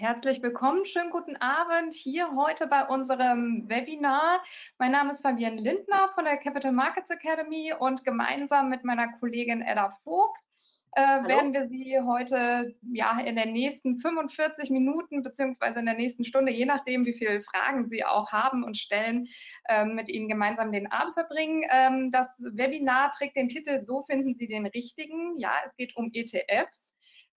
herzlich willkommen. Schönen guten Abend hier heute bei unserem Webinar. Mein Name ist Fabienne Lindner von der Capital Markets Academy und gemeinsam mit meiner Kollegin Ella Vogt äh, werden wir Sie heute ja in den nächsten 45 Minuten beziehungsweise in der nächsten Stunde, je nachdem, wie viele Fragen Sie auch haben und stellen, äh, mit Ihnen gemeinsam den Abend verbringen. Ähm, das Webinar trägt den Titel So finden Sie den richtigen. Ja, es geht um ETFs.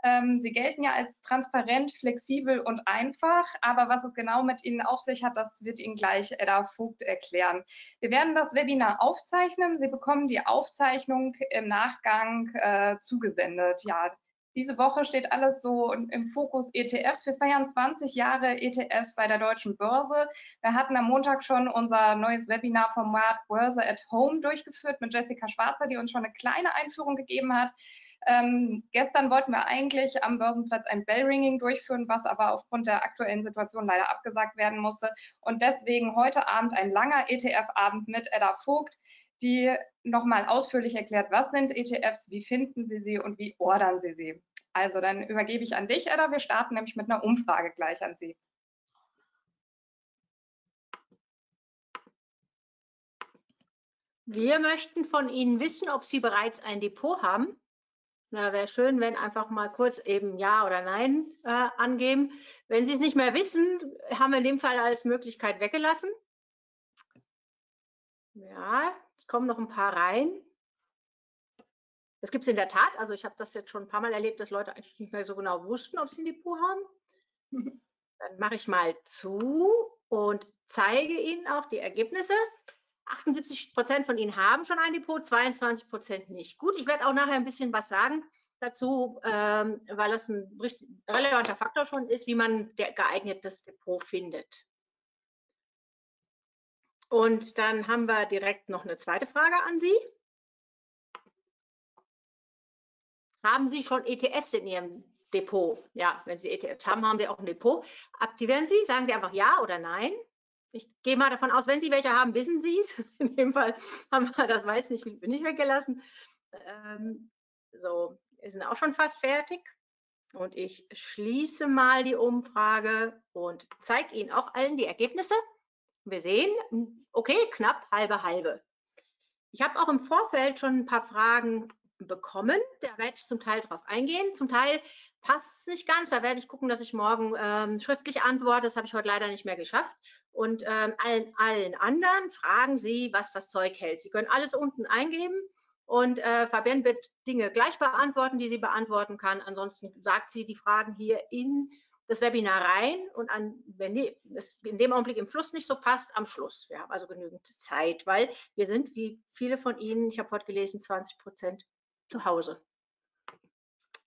Ähm, sie gelten ja als transparent, flexibel und einfach, aber was es genau mit Ihnen auf sich hat, das wird Ihnen gleich Edda Vogt erklären. Wir werden das Webinar aufzeichnen. Sie bekommen die Aufzeichnung im Nachgang äh, zugesendet. Ja, diese Woche steht alles so im Fokus ETFs. Wir feiern 20 Jahre ETFs bei der Deutschen Börse. Wir hatten am Montag schon unser neues Webinarformat Börse at Home durchgeführt mit Jessica Schwarzer, die uns schon eine kleine Einführung gegeben hat. Ähm, gestern wollten wir eigentlich am Börsenplatz ein Bellringing durchführen, was aber aufgrund der aktuellen Situation leider abgesagt werden musste. Und deswegen heute Abend ein langer ETF-Abend mit Edda Vogt, die nochmal ausführlich erklärt, was sind ETFs, wie finden Sie sie und wie ordern Sie sie. Also dann übergebe ich an dich, Edda. Wir starten nämlich mit einer Umfrage gleich an Sie. Wir möchten von Ihnen wissen, ob Sie bereits ein Depot haben na, wäre schön, wenn einfach mal kurz eben Ja oder Nein äh, angeben. Wenn Sie es nicht mehr wissen, haben wir in dem Fall als Möglichkeit weggelassen. Ja, es kommen noch ein paar rein. Das gibt es in der Tat. Also ich habe das jetzt schon ein paar Mal erlebt, dass Leute eigentlich nicht mehr so genau wussten, ob sie ein Depot haben. Dann mache ich mal zu und zeige Ihnen auch die Ergebnisse. 78 Prozent von Ihnen haben schon ein Depot, 22 Prozent nicht. Gut, ich werde auch nachher ein bisschen was sagen dazu, ähm, weil das ein relevanter Faktor schon ist, wie man geeignetes Depot findet. Und dann haben wir direkt noch eine zweite Frage an Sie. Haben Sie schon ETFs in Ihrem Depot? Ja, wenn Sie ETFs haben, haben Sie auch ein Depot. Aktivieren Sie, sagen Sie einfach Ja oder Nein ich gehe mal davon aus, wenn Sie welche haben, wissen Sie es. In dem Fall haben wir das weiß nicht, bin ich weggelassen. Ähm, so, wir sind auch schon fast fertig. Und ich schließe mal die Umfrage und zeige Ihnen auch allen die Ergebnisse. Wir sehen, okay, knapp halbe halbe. Ich habe auch im Vorfeld schon ein paar Fragen bekommen. Da werde ich zum Teil drauf eingehen. Zum Teil passt es nicht ganz. Da werde ich gucken, dass ich morgen ähm, schriftlich antworte. Das habe ich heute leider nicht mehr geschafft und ähm, allen, allen anderen fragen Sie, was das Zeug hält. Sie können alles unten eingeben und äh, Fabienne wird Dinge gleich beantworten, die sie beantworten kann. Ansonsten sagt sie die Fragen hier in das Webinar rein und an, wenn es in dem Augenblick im Fluss nicht so passt, am Schluss. Wir haben also genügend Zeit, weil wir sind, wie viele von Ihnen, ich habe heute gelesen, 20 Prozent zu Hause.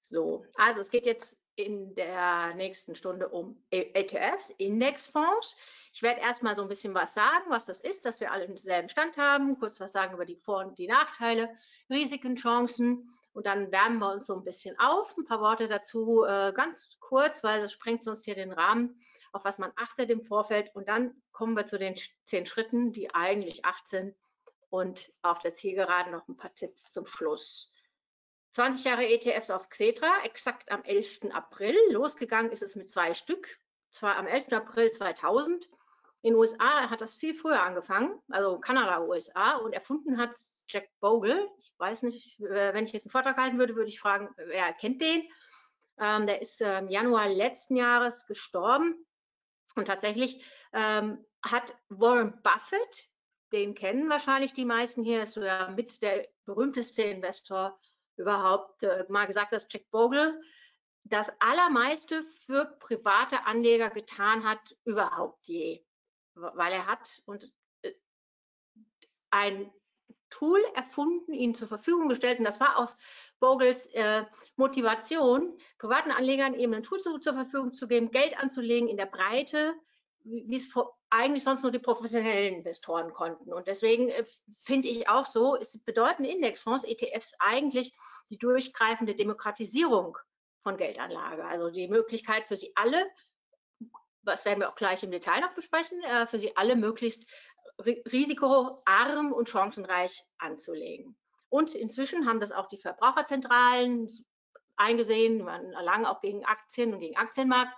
So, also es geht jetzt in der nächsten Stunde um ETFs, Indexfonds. Ich werde erstmal so ein bisschen was sagen, was das ist, dass wir alle im selben Stand haben, kurz was sagen über die Vor- und die Nachteile, Risiken, Chancen und dann wärmen wir uns so ein bisschen auf. Ein paar Worte dazu, äh, ganz kurz, weil das sprengt sonst hier den Rahmen, auf was man achtet im Vorfeld und dann kommen wir zu den zehn Schritten, die eigentlich acht sind und auf der Zielgeraden noch ein paar Tipps zum Schluss. 20 Jahre ETFs auf Xetra, exakt am 11. April. Losgegangen ist es mit zwei Stück, zwar am 11. April 2000 in den USA hat das viel früher angefangen, also Kanada, USA, und erfunden hat Jack Bogle. Ich weiß nicht, äh, wenn ich jetzt einen Vortrag halten würde, würde ich fragen, wer kennt den? Ähm, der ist im Januar letzten Jahres gestorben. Und tatsächlich ähm, hat Warren Buffett, den kennen wahrscheinlich die meisten hier, ist so ja mit der berühmteste Investor überhaupt, äh, mal gesagt, dass Jack Bogle das allermeiste für private Anleger getan hat überhaupt je weil er hat und äh, ein Tool erfunden, ihnen zur Verfügung gestellt. Und das war aus Vogels äh, Motivation, privaten Anlegern eben ein Tool zu, zur Verfügung zu geben, Geld anzulegen in der Breite, wie es vor, eigentlich sonst nur die professionellen Investoren konnten. Und deswegen äh, finde ich auch so, es bedeuten Indexfonds, ETFs eigentlich die durchgreifende Demokratisierung von Geldanlage. Also die Möglichkeit für sie alle das werden wir auch gleich im Detail noch besprechen, äh, für Sie alle möglichst risikoarm und chancenreich anzulegen. Und inzwischen haben das auch die Verbraucherzentralen eingesehen, man lange auch gegen Aktien und gegen Aktienmarkt.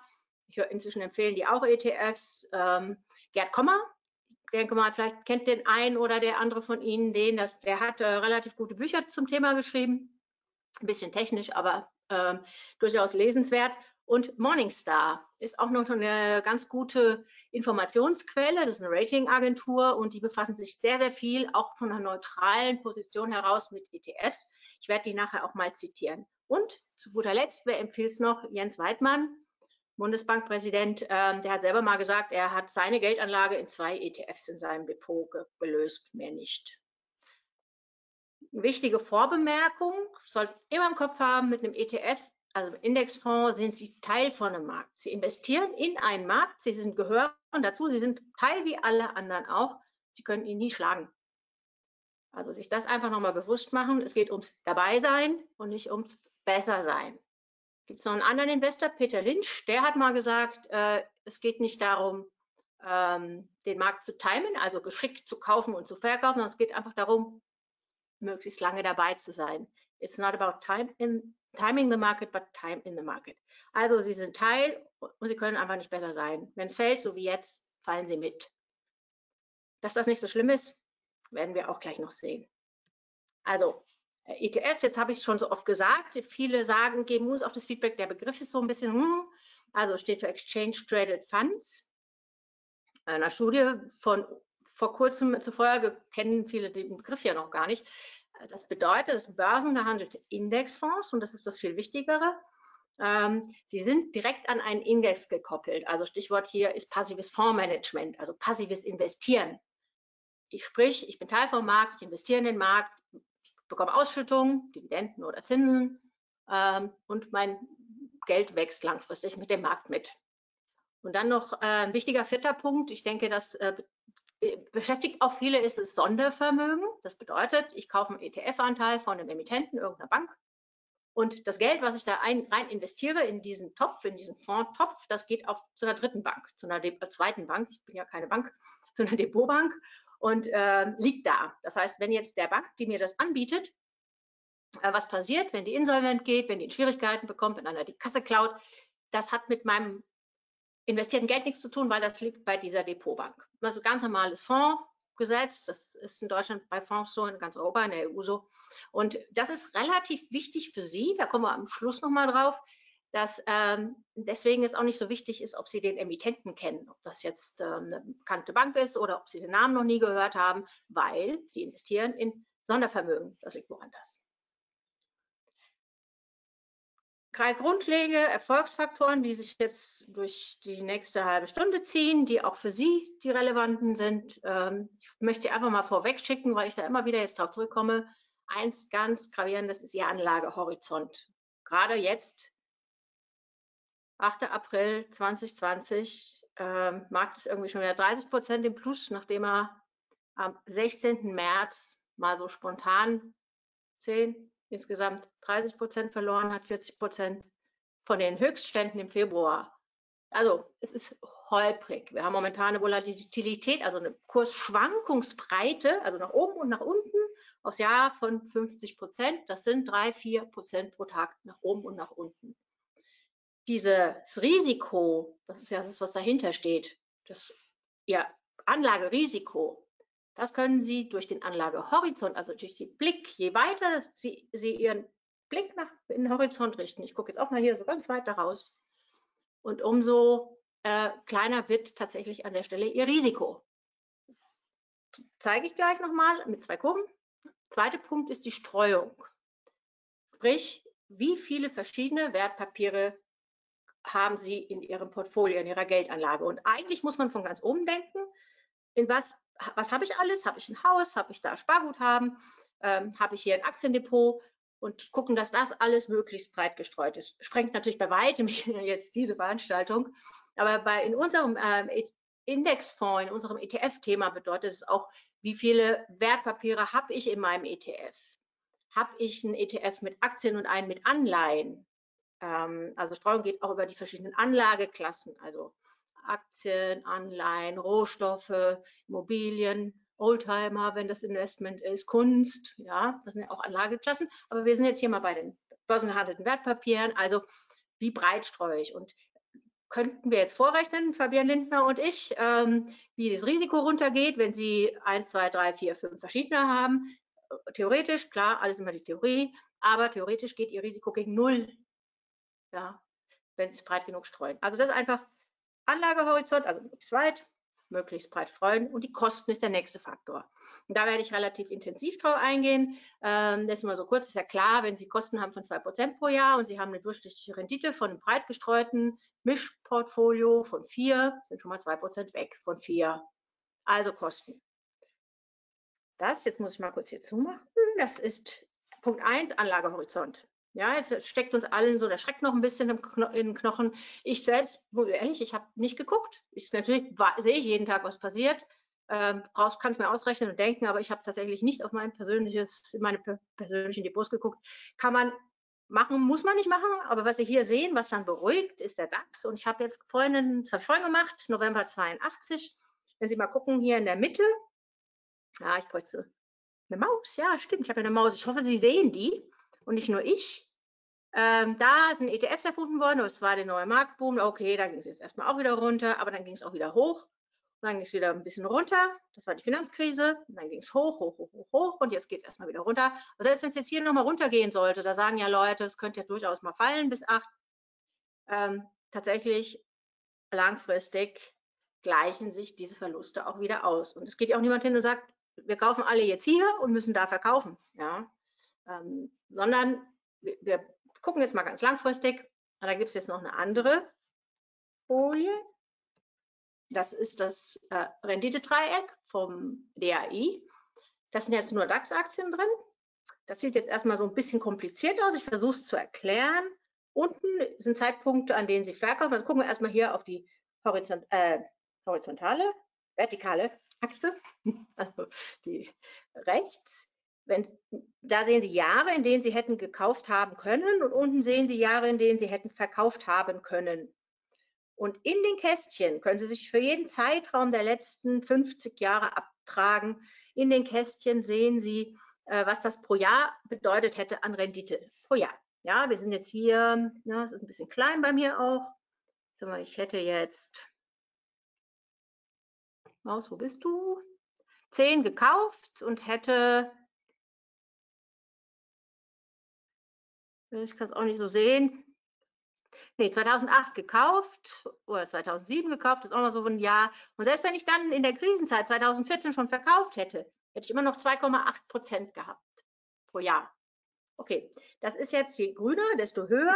Ich höre inzwischen empfehlen die auch ETFs. Ähm, Gerd Kommer, ich denke mal, vielleicht kennt den einen oder der andere von Ihnen den. Das, der hat äh, relativ gute Bücher zum Thema geschrieben. Ein bisschen technisch, aber ähm, durchaus lesenswert. Und Morningstar ist auch noch eine ganz gute Informationsquelle. Das ist eine Ratingagentur und die befassen sich sehr, sehr viel auch von einer neutralen Position heraus mit ETFs. Ich werde die nachher auch mal zitieren. Und zu guter Letzt, wer empfiehlt es noch? Jens Weidmann, Bundesbankpräsident, ähm, der hat selber mal gesagt, er hat seine Geldanlage in zwei ETFs in seinem Depot gelöst, mehr nicht. Wichtige Vorbemerkung, sollte immer im Kopf haben, mit einem ETF, also Indexfonds, sind Sie Teil von einem Markt. Sie investieren in einen Markt, Sie sind gehören dazu, Sie sind Teil wie alle anderen auch. Sie können ihn nie schlagen. Also sich das einfach nochmal bewusst machen. Es geht ums Dabeisein und nicht ums Bessersein. Gibt es noch einen anderen Investor, Peter Lynch, der hat mal gesagt, äh, es geht nicht darum, ähm, den Markt zu timen, also geschickt zu kaufen und zu verkaufen, sondern es geht einfach darum, möglichst lange dabei zu sein. It's not about time in, timing the market, but time in the market. Also Sie sind Teil und Sie können einfach nicht besser sein. Wenn es fällt, so wie jetzt, fallen Sie mit. Dass das nicht so schlimm ist, werden wir auch gleich noch sehen. Also ETFs, jetzt habe ich es schon so oft gesagt, viele sagen, geben uns auf das Feedback, der Begriff ist so ein bisschen, hm, also steht für Exchange Traded Funds. Einer Studie von vor kurzem zuvor kennen viele den Begriff ja noch gar nicht. Das bedeutet, es börsengehandelte Indexfonds und das ist das viel Wichtigere. Ähm, sie sind direkt an einen Index gekoppelt. Also Stichwort hier ist passives Fondsmanagement, also passives Investieren. Ich sprich, ich bin Teil vom Markt, ich investiere in den Markt, bekomme Ausschüttungen, Dividenden oder Zinsen ähm, und mein Geld wächst langfristig mit dem Markt mit. Und dann noch äh, ein wichtiger vierter Punkt, ich denke, das äh, beschäftigt auch viele, ist es Sondervermögen. Das bedeutet, ich kaufe einen ETF-Anteil von einem Emittenten irgendeiner Bank und das Geld, was ich da ein, rein investiere in diesen Topf, in diesen Fondstopf, das geht auf zu einer dritten Bank, zu einer äh, zweiten Bank, ich bin ja keine Bank, zu einer Depotbank und äh, liegt da. Das heißt, wenn jetzt der Bank, die mir das anbietet, äh, was passiert, wenn die insolvent geht, wenn die in Schwierigkeiten bekommt, wenn einer die Kasse klaut, das hat mit meinem investierten Geld nichts zu tun, weil das liegt bei dieser Depotbank. Also ganz normales Fondsgesetz, das ist in Deutschland bei Fonds so, in ganz Europa, in der EU so. Und das ist relativ wichtig für Sie, da kommen wir am Schluss nochmal drauf, dass ähm, deswegen es auch nicht so wichtig ist, ob Sie den Emittenten kennen, ob das jetzt ähm, eine bekannte Bank ist oder ob Sie den Namen noch nie gehört haben, weil Sie investieren in Sondervermögen. Das liegt woanders. Drei grundlegende Erfolgsfaktoren, die sich jetzt durch die nächste halbe Stunde ziehen, die auch für Sie die relevanten sind. Ähm, ich möchte einfach mal vorweg schicken, weil ich da immer wieder jetzt drauf zurückkomme. Eins ganz gravierendes ist Ihr Anlagehorizont. Gerade jetzt 8. April 2020, ähm, Markt ist irgendwie schon wieder 30 Prozent im Plus, nachdem er am 16. März mal so spontan 10, insgesamt 30 Prozent verloren hat, 40 Prozent von den Höchstständen im Februar. Also es ist holprig. Wir haben momentan eine Volatilität, also eine Kursschwankungsbreite, also nach oben und nach unten aufs Jahr von 50 Prozent. Das sind drei, vier Prozent pro Tag nach oben und nach unten dieses Risiko, das ist ja das, was dahinter steht, das ja, Anlagerisiko, das können Sie durch den Anlagehorizont, also durch den Blick, je weiter Sie, Sie Ihren Blick nach in den Horizont richten, ich gucke jetzt auch mal hier so ganz weit raus, und umso äh, kleiner wird tatsächlich an der Stelle Ihr Risiko. Das zeige ich gleich nochmal mit zwei Kurven. Zweiter Punkt ist die Streuung. Sprich, wie viele verschiedene Wertpapiere haben Sie in Ihrem Portfolio, in Ihrer Geldanlage. Und eigentlich muss man von ganz oben denken, in was, was habe ich alles? Habe ich ein Haus? Habe ich da Sparguthaben? Ähm, habe ich hier ein Aktiendepot? Und gucken, dass das alles möglichst breit gestreut ist. Sprengt natürlich bei weitem jetzt diese Veranstaltung. Aber bei, in unserem ähm, Indexfonds, in unserem ETF-Thema bedeutet es auch, wie viele Wertpapiere habe ich in meinem ETF? Habe ich einen ETF mit Aktien und einen mit Anleihen? Ähm, also Streuung geht auch über die verschiedenen Anlageklassen, also Aktien, Anleihen, Rohstoffe, Immobilien, Oldtimer, wenn das Investment ist, Kunst, ja, das sind ja auch Anlageklassen. Aber wir sind jetzt hier mal bei den börsengehandelten Wertpapieren, also wie breit streue ich? Und könnten wir jetzt vorrechnen, Fabian Lindner und ich, ähm, wie das Risiko runtergeht, wenn Sie 1, 2, 3, 4, 5 verschiedene haben. Theoretisch, klar, alles immer die Theorie, aber theoretisch geht Ihr Risiko gegen Null, ja, wenn Sie es breit genug streuen. Also das ist einfach Anlagehorizont, also möglichst weit, möglichst breit streuen und die Kosten ist der nächste Faktor. Und da werde ich relativ intensiv drauf eingehen. Ähm, das ist mal so kurz, ist ja klar, wenn Sie Kosten haben von 2% pro Jahr und Sie haben eine durchschnittliche Rendite von einem breit gestreuten Mischportfolio von 4, sind schon mal 2% weg von 4. Also Kosten. Das, jetzt muss ich mal kurz hier zumachen, das ist Punkt 1, Anlagehorizont. Ja, es steckt uns allen so der Schreck noch ein bisschen im Kno in den Knochen. Ich selbst, ehrlich, ich habe nicht geguckt. Ich, natürlich sehe ich jeden Tag, was passiert. Ähm, kann es mir ausrechnen und denken, aber ich habe tatsächlich nicht auf mein persönliches, meine persönlichen Depots geguckt. Kann man machen, muss man nicht machen, aber was Sie hier sehen, was dann beruhigt, ist der DAX. Und ich habe jetzt vorhin, das habe ich vorhin gemacht, November 82. Wenn Sie mal gucken, hier in der Mitte, ja, ich bräuchte eine Maus, ja, stimmt, ich habe eine Maus. Ich hoffe, Sie sehen die und nicht nur ich. Ähm, da sind ETFs erfunden worden, es war der neue Marktboom. Okay, da ging es jetzt erstmal auch wieder runter, aber dann ging es auch wieder hoch. Und dann ging es wieder ein bisschen runter. Das war die Finanzkrise. Und dann ging es hoch, hoch, hoch, hoch, hoch. Und jetzt geht es erstmal wieder runter. Also selbst wenn es jetzt hier nochmal runtergehen sollte, da sagen ja Leute, es könnte ja durchaus mal fallen bis 8. Ähm, tatsächlich langfristig gleichen sich diese Verluste auch wieder aus. Und es geht ja auch niemand hin und sagt, wir kaufen alle jetzt hier und müssen da verkaufen. Ja? Ähm, sondern wir gucken jetzt mal ganz langfristig. Da gibt es jetzt noch eine andere Folie. Das ist das äh, Renditedreieck vom DAI. Das sind jetzt nur DAX-Aktien drin. Das sieht jetzt erstmal so ein bisschen kompliziert aus. Ich versuche es zu erklären. Unten sind Zeitpunkte, an denen Sie verkaufen. Also gucken wir erstmal hier auf die Horizont äh, horizontale, vertikale Achse, also die rechts. Wenn, da sehen Sie Jahre, in denen Sie hätten gekauft haben können und unten sehen Sie Jahre, in denen Sie hätten verkauft haben können. Und in den Kästchen können Sie sich für jeden Zeitraum der letzten 50 Jahre abtragen. In den Kästchen sehen Sie, äh, was das pro Jahr bedeutet hätte an Rendite pro Jahr. Ja, wir sind jetzt hier, ja, das ist ein bisschen klein bei mir auch. Ich hätte jetzt, Maus, wo bist du? 10 gekauft und hätte Ich kann es auch nicht so sehen. Nee, 2008 gekauft oder 2007 gekauft, ist auch noch so ein Jahr. Und selbst wenn ich dann in der Krisenzeit 2014 schon verkauft hätte, hätte ich immer noch 2,8 Prozent gehabt pro Jahr. Okay, das ist jetzt je grüner, desto höher,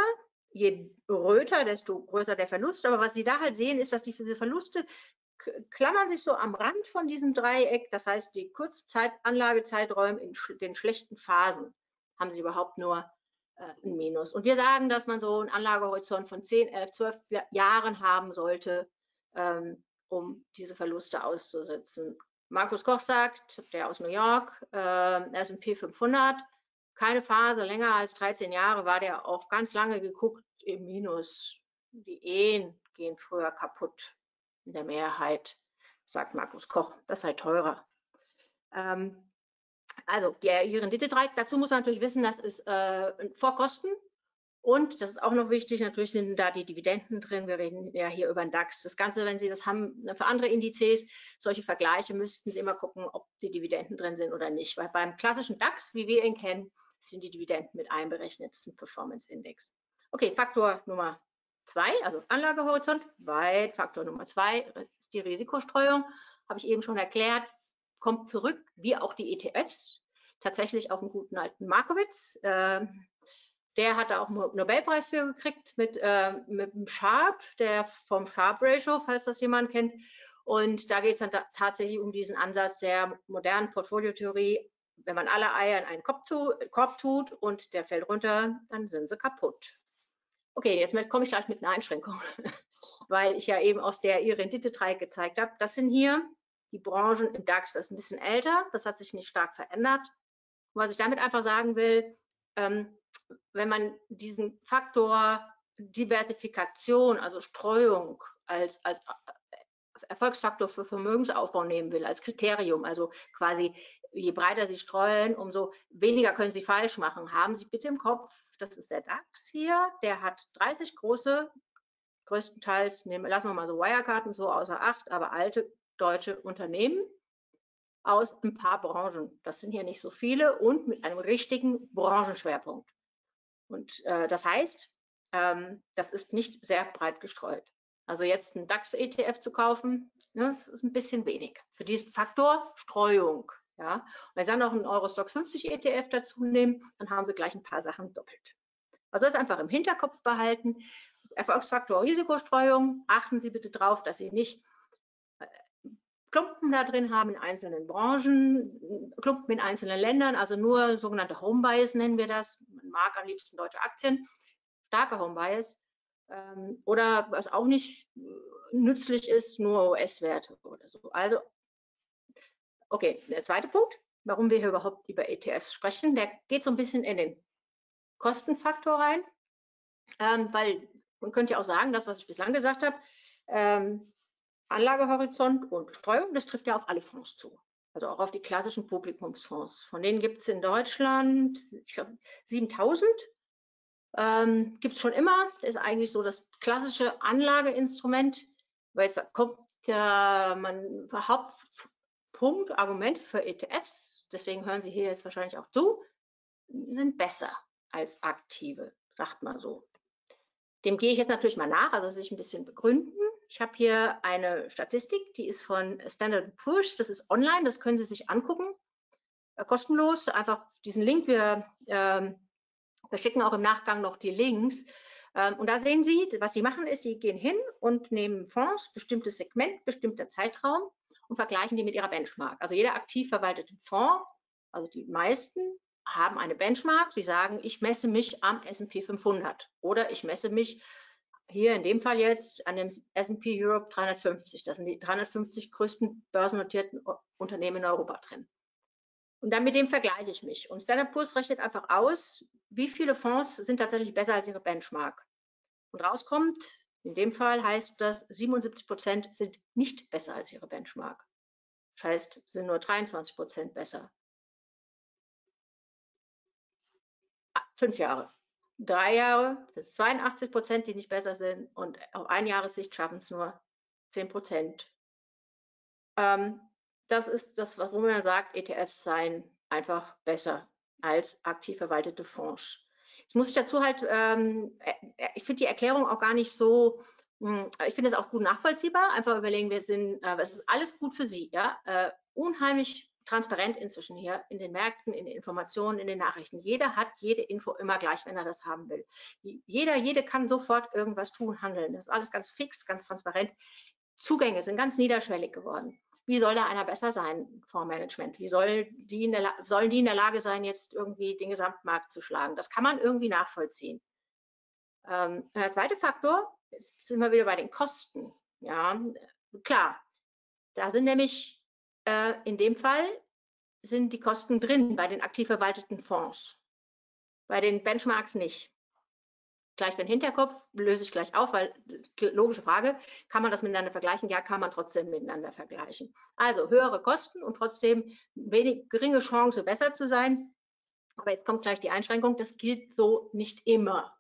je röter, desto größer der Verlust. Aber was Sie da halt sehen, ist, dass diese Verluste klammern sich so am Rand von diesem Dreieck. Das heißt, die Kurzzeit-Anlagezeiträume in den schlechten Phasen haben Sie überhaupt nur äh, ein Minus. Und wir sagen, dass man so einen Anlagehorizont von 10, 11, 12 Jahren haben sollte, ähm, um diese Verluste auszusetzen. Markus Koch sagt, der aus New York, äh, S&P 500, keine Phase länger als 13 Jahre war der auch ganz lange geguckt im Minus. Die Ehen gehen früher kaputt in der Mehrheit, sagt Markus Koch. Das sei teurer. Ähm, also der Renditedreieck, dazu muss man natürlich wissen, das ist äh, Vorkosten und das ist auch noch wichtig, natürlich sind da die Dividenden drin. Wir reden ja hier über den DAX. Das Ganze, wenn Sie das haben ne, für andere Indizes, solche Vergleiche, müssten Sie immer gucken, ob die Dividenden drin sind oder nicht. Weil beim klassischen DAX, wie wir ihn kennen, sind die Dividenden mit einberechnet. Das ist ein Performance Index. Okay, Faktor Nummer zwei, also Anlagehorizont, weit. Faktor Nummer zwei ist die Risikostreuung. Habe ich eben schon erklärt kommt zurück, wie auch die ETFs, tatsächlich auf einen guten alten Markowitz. Äh, der hat da auch einen Nobelpreis für gekriegt mit, äh, mit dem Sharp, der vom Sharp Ratio, falls das jemand kennt. Und da geht es dann tatsächlich um diesen Ansatz der modernen Portfoliotheorie. Wenn man alle Eier in einen Korb, tu Korb tut und der fällt runter, dann sind sie kaputt. Okay, jetzt komme ich gleich mit einer Einschränkung, weil ich ja eben aus der Rendite-Dreieck gezeigt habe. Das sind hier die Branchen im DAX ist ein bisschen älter, das hat sich nicht stark verändert. Und was ich damit einfach sagen will, ähm, wenn man diesen Faktor Diversifikation, also Streuung als, als äh, Erfolgsfaktor für Vermögensaufbau nehmen will, als Kriterium, also quasi je breiter Sie streuen, umso weniger können Sie falsch machen. Haben Sie bitte im Kopf, das ist der DAX hier, der hat 30 große größtenteils, nehmen, lassen wir mal so Wirecard und so außer Acht, aber alte deutsche Unternehmen aus ein paar Branchen. Das sind hier nicht so viele und mit einem richtigen Branchenschwerpunkt. Und äh, das heißt, ähm, das ist nicht sehr breit gestreut. Also jetzt einen DAX-ETF zu kaufen, ne, das ist ein bisschen wenig. Für diesen Faktor Streuung. Ja. Und wenn Sie dann noch einen Eurostox 50 ETF dazu nehmen, dann haben Sie gleich ein paar Sachen doppelt. Also das einfach im Hinterkopf behalten. Erfolgsfaktor Risikostreuung. Achten Sie bitte darauf, dass Sie nicht Klumpen da drin haben in einzelnen Branchen, Klumpen in einzelnen Ländern, also nur sogenannte Home Bias nennen wir das. Man mag am liebsten deutsche Aktien, starker Home Bias. Ähm, oder was auch nicht nützlich ist, nur US-Werte oder so. Also, okay, der zweite Punkt, warum wir hier überhaupt über ETFs sprechen, der geht so ein bisschen in den Kostenfaktor rein, ähm, weil man könnte ja auch sagen, das, was ich bislang gesagt habe, ähm, Anlagehorizont und Streuung, das trifft ja auf alle Fonds zu. Also auch auf die klassischen Publikumsfonds. Von denen gibt es in Deutschland, ich glaube, 7000. Ähm, gibt es schon immer. Ist eigentlich so das klassische Anlageinstrument, weil es kommt ja man Hauptpunkt, Argument für ETFs, deswegen hören Sie hier jetzt wahrscheinlich auch zu, sind besser als aktive, sagt man so. Dem gehe ich jetzt natürlich mal nach, also das will ich ein bisschen begründen. Ich habe hier eine Statistik, die ist von Standard Poor's, das ist online, das können Sie sich angucken, äh, kostenlos. Einfach diesen Link, wir, äh, wir schicken auch im Nachgang noch die Links. Ähm, und da sehen Sie, was die machen ist, die gehen hin und nehmen Fonds, bestimmtes Segment, bestimmter Zeitraum und vergleichen die mit ihrer Benchmark. Also jeder aktiv verwaltete Fonds, also die meisten, haben eine Benchmark. Sie sagen, ich messe mich am S&P 500 oder ich messe mich hier in dem Fall jetzt an dem S&P Europe 350. Das sind die 350 größten börsennotierten Unternehmen in Europa drin. Und dann mit dem vergleiche ich mich. Und Standard Poor's rechnet einfach aus, wie viele Fonds sind tatsächlich besser als ihre Benchmark. Und rauskommt, in dem Fall heißt das, 77 Prozent sind nicht besser als ihre Benchmark. Das heißt, sind nur 23 Prozent besser. fünf Jahre. Drei Jahre, das ist 82 Prozent, die nicht besser sind und auf ein Jahressicht schaffen es nur 10 Prozent. Ähm, das ist das, wo man sagt, ETFs seien einfach besser als aktiv verwaltete Fonds. Jetzt muss ich dazu halt, ähm, äh, ich finde die Erklärung auch gar nicht so, mh, hm, ich finde es auch gut nachvollziehbar. Einfach überlegen, wir sind, äh, es ist alles gut für Sie, ja, äh, unheimlich transparent inzwischen hier in den Märkten, in den Informationen, in den Nachrichten. Jeder hat jede Info immer gleich, wenn er das haben will. Jeder, jede kann sofort irgendwas tun, handeln. Das ist alles ganz fix, ganz transparent. Zugänge sind ganz niederschwellig geworden. Wie soll da einer besser sein, Fondsmanagement? Wie soll die der, sollen die in der Lage sein, jetzt irgendwie den Gesamtmarkt zu schlagen? Das kann man irgendwie nachvollziehen. Ähm, der zweite Faktor, jetzt sind wir wieder bei den Kosten. Ja, klar, da sind nämlich äh, in dem Fall sind die Kosten drin bei den aktiv verwalteten Fonds. Bei den Benchmarks nicht. Gleich für den Hinterkopf löse ich gleich auf, weil logische Frage, kann man das miteinander vergleichen? Ja, kann man trotzdem miteinander vergleichen. Also höhere Kosten und trotzdem wenig, geringe Chance, besser zu sein. Aber jetzt kommt gleich die Einschränkung, das gilt so nicht immer.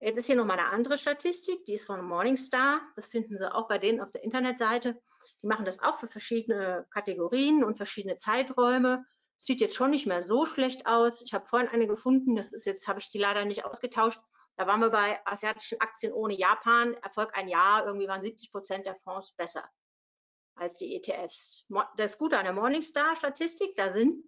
Jetzt ist hier noch mal eine andere Statistik, die ist von Morningstar. Das finden Sie auch bei denen auf der Internetseite. Die machen das auch für verschiedene Kategorien und verschiedene Zeiträume. Sieht jetzt schon nicht mehr so schlecht aus. Ich habe vorhin eine gefunden, das ist jetzt, habe ich die leider nicht ausgetauscht. Da waren wir bei asiatischen Aktien ohne Japan, Erfolg ein Jahr, irgendwie waren 70 Prozent der Fonds besser als die ETFs. Das Gute an der Morningstar-Statistik, da sind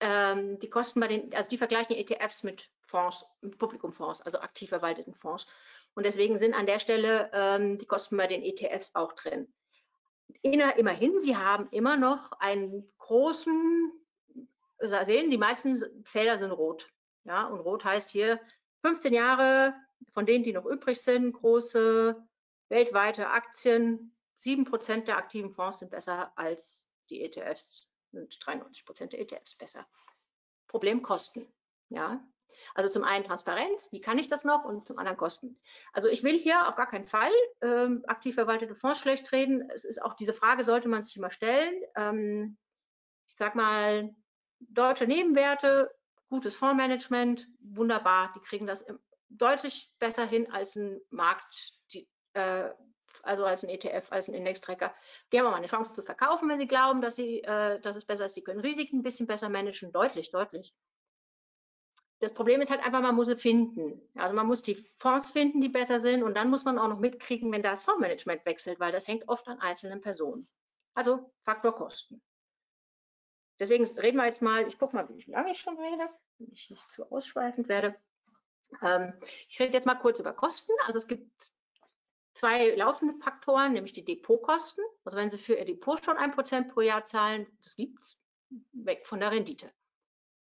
ähm, die Kosten bei den, also die vergleichen ETFs mit Fonds, mit Publikumfonds, also aktiv verwalteten Fonds. Und deswegen sind an der Stelle ähm, die Kosten bei den ETFs auch drin. Immerhin, sie haben immer noch einen großen, sehen, die meisten Felder sind rot. Ja, und rot heißt hier 15 Jahre, von denen, die noch übrig sind, große weltweite Aktien. 7% der aktiven Fonds sind besser als die ETFs und 93% der ETFs besser. Problem Kosten. Ja, also zum einen Transparenz, wie kann ich das noch und zum anderen Kosten. Also ich will hier auf gar keinen Fall ähm, aktiv verwaltete Fonds schlecht reden. Es ist auch diese Frage, sollte man sich immer stellen. Ähm, ich sag mal, deutsche Nebenwerte, gutes Fondsmanagement, wunderbar, die kriegen das deutlich besser hin als ein Markt, die, äh, also als ein ETF, als ein Indextracker. Die haben auch mal eine Chance zu verkaufen, wenn sie glauben, dass, sie, äh, dass es besser ist. Sie können Risiken ein bisschen besser managen, deutlich, deutlich. Das Problem ist halt einfach, man muss sie finden. Also man muss die Fonds finden, die besser sind und dann muss man auch noch mitkriegen, wenn das Fondsmanagement wechselt, weil das hängt oft an einzelnen Personen. Also Faktor Kosten. Deswegen reden wir jetzt mal, ich gucke mal, wie lange ich schon rede, wenn ich nicht zu ausschweifend werde. Ähm, ich rede jetzt mal kurz über Kosten. Also es gibt zwei laufende Faktoren, nämlich die Depotkosten. Also wenn Sie für Ihr Depot schon ein Prozent pro Jahr zahlen, das gibt es, weg von der Rendite.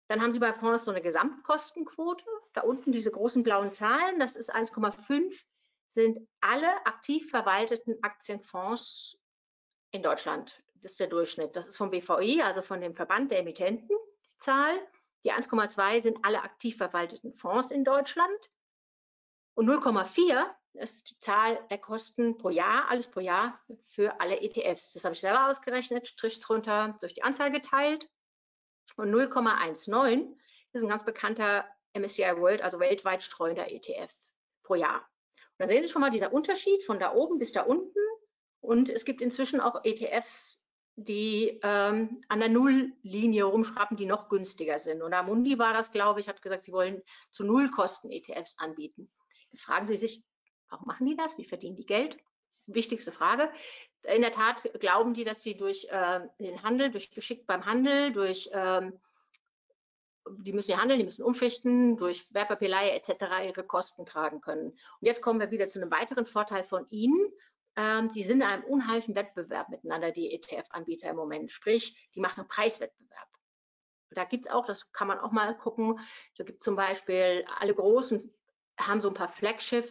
Dann haben Sie bei Fonds so eine Gesamtkostenquote. Da unten diese großen blauen Zahlen, das ist 1,5, sind alle aktiv verwalteten Aktienfonds in Deutschland. Das ist der Durchschnitt. Das ist vom BVI, also von dem Verband der Emittenten, die Zahl. Die 1,2 sind alle aktiv verwalteten Fonds in Deutschland. Und 0,4 ist die Zahl der Kosten pro Jahr, alles pro Jahr für alle ETFs. Das habe ich selber ausgerechnet, Strich drunter durch die Anzahl geteilt. Und 0,19 ist ein ganz bekannter MSCI World, also weltweit streuender ETF pro Jahr. Und da sehen Sie schon mal dieser Unterschied von da oben bis da unten. Und es gibt inzwischen auch ETFs, die ähm, an der Nulllinie rumschrappen, die noch günstiger sind. Und Amundi war das, glaube ich, hat gesagt, sie wollen zu Nullkosten ETFs anbieten. Jetzt fragen Sie sich, warum machen die das? Wie verdienen die Geld? Wichtigste Frage. In der Tat glauben die, dass sie durch äh, den Handel, durch Geschick beim Handel, durch ähm, die müssen ja handeln, die müssen umschichten, durch Wertpapierleihe etc. ihre Kosten tragen können. Und jetzt kommen wir wieder zu einem weiteren Vorteil von Ihnen ähm, die sind in einem unheimlichen Wettbewerb miteinander, die ETF-Anbieter im Moment. Sprich, die machen einen Preiswettbewerb. Da gibt es auch, das kann man auch mal gucken, da gibt zum Beispiel, alle großen haben so ein paar äh,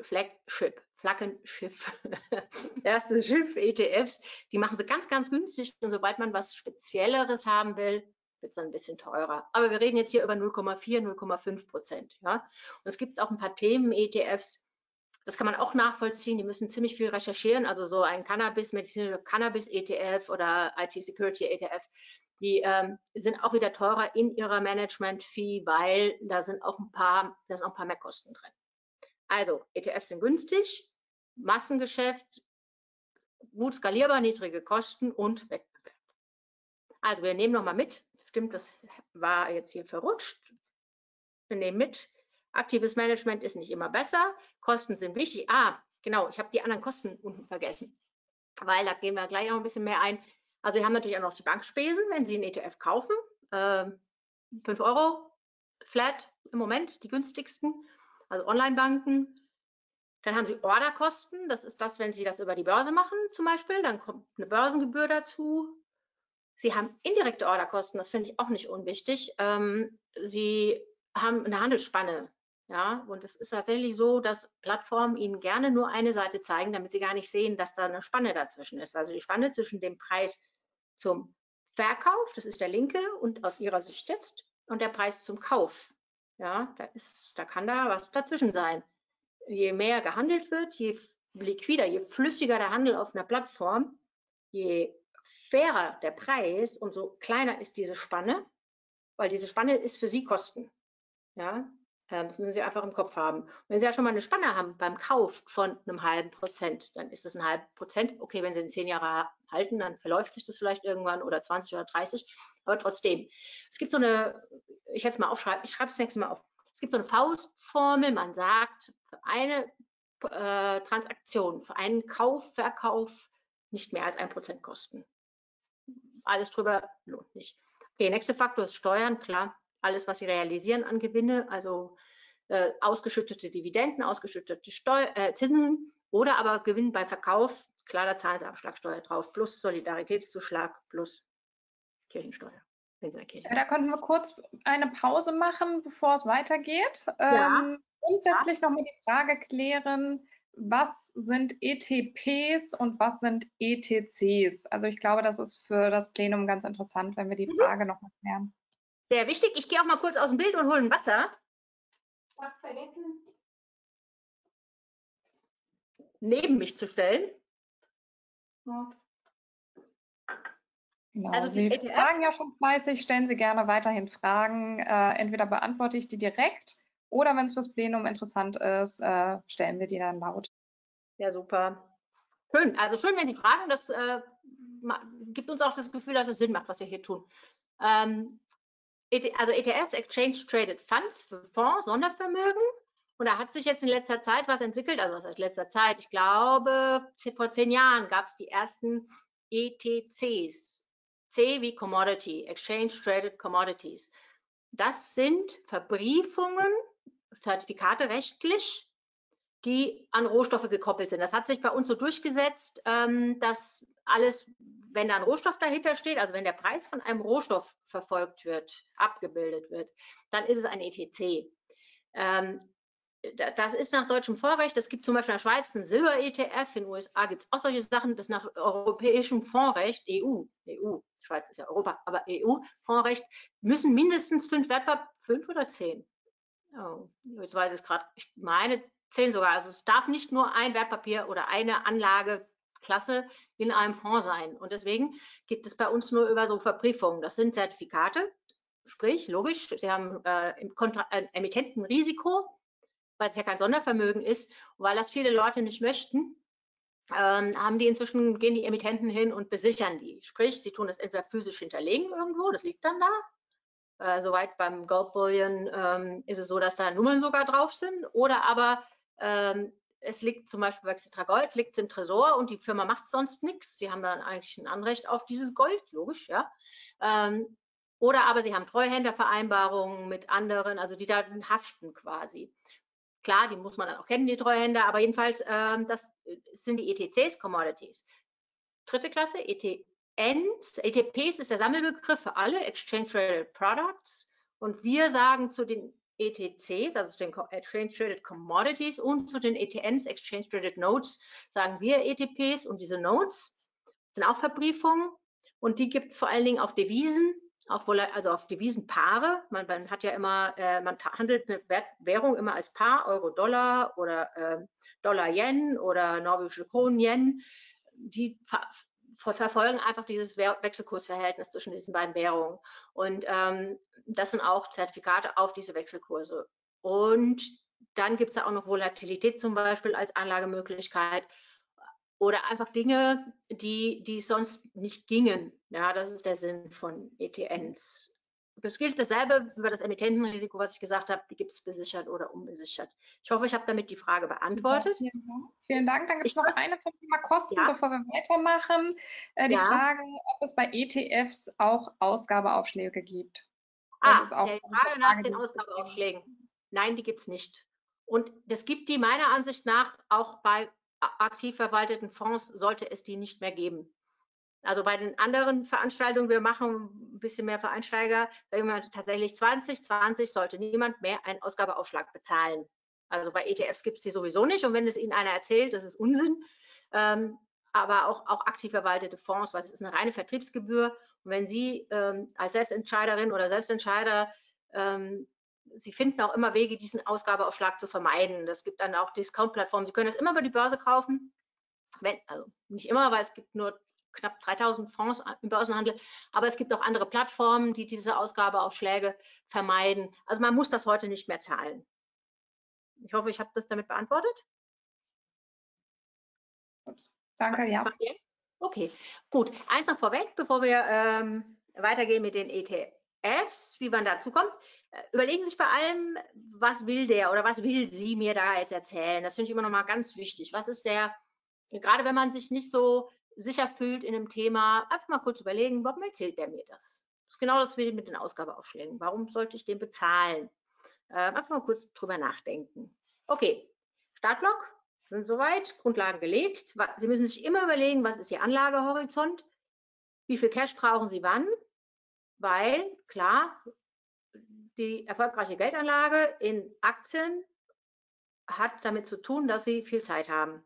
Flagship, Flaggenschiff, erstes Schiff, ETFs, die machen sie ganz, ganz günstig und sobald man was Spezielleres haben will, wird es dann ein bisschen teurer. Aber wir reden jetzt hier über 0,4, 0,5 Prozent. Ja? Und es gibt auch ein paar Themen-ETFs, das kann man auch nachvollziehen. Die müssen ziemlich viel recherchieren. Also so ein Cannabis, Medizinal Cannabis ETF oder IT Security ETF, die ähm, sind auch wieder teurer in ihrer Management-Fee, weil da sind auch ein paar, da sind auch ein paar mehr Kosten drin. Also ETFs sind günstig, Massengeschäft, gut skalierbar, niedrige Kosten und Wettbewerb. Also wir nehmen nochmal mit. Stimmt, das war jetzt hier verrutscht. Wir nehmen mit, Aktives Management ist nicht immer besser. Kosten sind wichtig. Ah, genau, ich habe die anderen Kosten unten vergessen, weil da gehen wir gleich noch ein bisschen mehr ein. Also Sie haben natürlich auch noch die Bankspesen, wenn Sie einen ETF kaufen. Äh, 5 Euro flat im Moment, die günstigsten, also Online-Banken. Dann haben Sie Orderkosten, das ist das, wenn Sie das über die Börse machen zum Beispiel, dann kommt eine Börsengebühr dazu. Sie haben indirekte Orderkosten, das finde ich auch nicht unwichtig. Ähm, Sie haben eine Handelsspanne. Ja, und es ist tatsächlich so, dass Plattformen Ihnen gerne nur eine Seite zeigen, damit Sie gar nicht sehen, dass da eine Spanne dazwischen ist. Also die Spanne zwischen dem Preis zum Verkauf, das ist der linke und aus Ihrer Sicht jetzt, und der Preis zum Kauf. Ja, da ist, da kann da was dazwischen sein. Je mehr gehandelt wird, je liquider, je flüssiger der Handel auf einer Plattform, je fairer der Preis, umso kleiner ist diese Spanne, weil diese Spanne ist für Sie Kosten. Ja, ähm, das müssen Sie einfach im Kopf haben. Wenn Sie ja schon mal eine Spanne haben beim Kauf von einem halben Prozent, dann ist das ein halben Prozent. Okay, wenn Sie in zehn Jahre halten, dann verläuft sich das vielleicht irgendwann oder 20 oder 30. Aber trotzdem, es gibt so eine, ich hätte es mal aufschreiben, ich schreibe es nächstes Mal auf. Es gibt so eine Faustformel, man sagt, für eine äh, Transaktion, für einen Kauf, Verkauf nicht mehr als ein Prozent kosten. Alles drüber lohnt nicht. Okay, nächster Faktor ist Steuern, klar alles, was sie realisieren an Gewinne, also äh, ausgeschüttete Dividenden, ausgeschüttete Steu äh, Zinsen oder aber Gewinn bei Verkauf, klar, da zahlen sie Abschlagsteuer drauf, plus Solidaritätszuschlag, plus Kirchensteuer. Kirche. Da konnten wir kurz eine Pause machen, bevor es weitergeht. Ja. Ähm, grundsätzlich ja. nochmal die Frage klären, was sind ETPs und was sind ETCs? Also ich glaube, das ist für das Plenum ganz interessant, wenn wir die mhm. Frage nochmal klären sehr wichtig. Ich gehe auch mal kurz aus dem Bild und hole ein Wasser. Ich habe vergessen, neben mich zu stellen. Genau. Also Sie ETF fragen ja schon fleißig, stellen Sie gerne weiterhin Fragen. Äh, entweder beantworte ich die direkt oder wenn es fürs Plenum interessant ist, äh, stellen wir die dann laut. Ja, super. Schön. Also schön, wenn Sie fragen. Das äh, gibt uns auch das Gefühl, dass es Sinn macht, was wir hier tun. Ähm, also ETFs, Exchange Traded Funds für Fonds, Sondervermögen. Und da hat sich jetzt in letzter Zeit was entwickelt, also heißt letzter Zeit? Ich glaube, vor zehn Jahren gab es die ersten ETCs. C wie Commodity, Exchange Traded Commodities. Das sind Verbriefungen, Zertifikate rechtlich, die an Rohstoffe gekoppelt sind. Das hat sich bei uns so durchgesetzt, ähm, dass alles, wenn da ein Rohstoff dahinter steht, also wenn der Preis von einem Rohstoff verfolgt wird, abgebildet wird, dann ist es ein ETC. Das ist nach deutschem Vorrecht. Es gibt zum Beispiel in der Schweiz einen Silber-ETF, in den USA gibt es auch solche Sachen, das nach europäischem Fondsrecht, EU, EU, Schweiz ist ja Europa, aber EU-Fondsrecht, müssen mindestens fünf Wertpapiere, fünf oder zehn? Oh, jetzt weiß ich es gerade. Ich meine zehn sogar. Also es darf nicht nur ein Wertpapier oder eine Anlageklasse in einem Fonds sein. Und deswegen geht es bei uns nur über so Verbriefungen. Das sind Zertifikate, sprich, logisch, sie haben äh, Kontra äh, Emittentenrisiko, weil es ja kein Sondervermögen ist, und weil das viele Leute nicht möchten, ähm, haben die inzwischen, gehen die Emittenten hin und besichern die. Sprich, sie tun das entweder physisch hinterlegen irgendwo, das liegt dann da. Äh, soweit beim Gold Bullion ähm, ist es so, dass da Nummern sogar drauf sind. Oder aber ähm, es liegt zum Beispiel bei Xetra Gold, liegt es im Tresor und die Firma macht sonst nichts. Sie haben dann eigentlich ein Anrecht auf dieses Gold, logisch, ja. Ähm, oder aber sie haben Treuhändervereinbarungen mit anderen, also die da haften quasi. Klar, die muss man dann auch kennen, die Treuhänder, aber jedenfalls, ähm, das sind die ETCs, Commodities. Dritte Klasse, ETNs, ETPs ist der Sammelbegriff für alle Exchange Traded Products. Und wir sagen zu den ETCs, also zu den Exchange Traded Commodities und zu den ETNs, Exchange Traded Notes, sagen wir ETPs und diese Notes sind auch Verbriefungen und die gibt es vor allen Dingen auf Devisen, auf, also auf Devisenpaare. Man, man hat ja immer, äh, man handelt eine Währung immer als Paar, Euro-Dollar oder äh, Dollar-Yen oder norwegische Kronen-Yen. Die verfolgen einfach dieses Wechselkursverhältnis zwischen diesen beiden Währungen. Und ähm, das sind auch Zertifikate auf diese Wechselkurse. Und dann gibt es da auch noch Volatilität zum Beispiel als Anlagemöglichkeit oder einfach Dinge, die, die sonst nicht gingen. Ja, das ist der Sinn von ETNs. Das gilt dasselbe über das Emittentenrisiko, was ich gesagt habe, die gibt es besichert oder unbesichert. Ich hoffe, ich habe damit die Frage beantwortet. Ja, vielen Dank. Dann gibt es noch eine zum Thema Kosten, ja. bevor wir weitermachen. Äh, die ja. Frage, ob es bei ETFs auch Ausgabeaufschläge gibt. Das ah, die Frage nach den Ausgabeaufschlägen. Nein, die gibt es nicht. Und das gibt die meiner Ansicht nach auch bei aktiv verwalteten Fonds, sollte es die nicht mehr geben. Also bei den anderen Veranstaltungen, wir machen ein bisschen mehr für Einsteiger, sagen wir tatsächlich 2020 sollte niemand mehr einen Ausgabeaufschlag bezahlen. Also bei ETFs gibt es die sowieso nicht und wenn es Ihnen einer erzählt, das ist Unsinn. Ähm, aber auch, auch aktiv verwaltete Fonds, weil das ist eine reine Vertriebsgebühr. Und wenn Sie ähm, als Selbstentscheiderin oder Selbstentscheider ähm, Sie finden auch immer Wege, diesen Ausgabeaufschlag zu vermeiden. Das gibt dann auch Discount-Plattformen. Sie können das immer über die Börse kaufen. Wenn, also nicht immer, weil es gibt nur knapp 3000 Fonds im Börsenhandel, aber es gibt auch andere Plattformen, die diese Ausgabeaufschläge vermeiden. Also man muss das heute nicht mehr zahlen. Ich hoffe, ich habe das damit beantwortet. Ups. Danke, ja. Okay, gut. Eins noch vorweg, bevor wir ähm, weitergehen mit den ETFs, wie man dazu kommt. Äh, überlegen sich bei allem, was will der oder was will sie mir da jetzt erzählen. Das finde ich immer noch mal ganz wichtig. Was ist der, gerade wenn man sich nicht so sicher fühlt in einem Thema, einfach mal kurz überlegen, warum erzählt der mir das? Das ist genau das wie mit den Ausgabeaufschlägen. Warum sollte ich den bezahlen? Äh, einfach mal kurz drüber nachdenken. Okay, Startblock sind soweit, Grundlagen gelegt. Sie müssen sich immer überlegen, was ist Ihr Anlagehorizont? Wie viel Cash brauchen Sie wann? Weil, klar, die erfolgreiche Geldanlage in Aktien hat damit zu tun, dass Sie viel Zeit haben.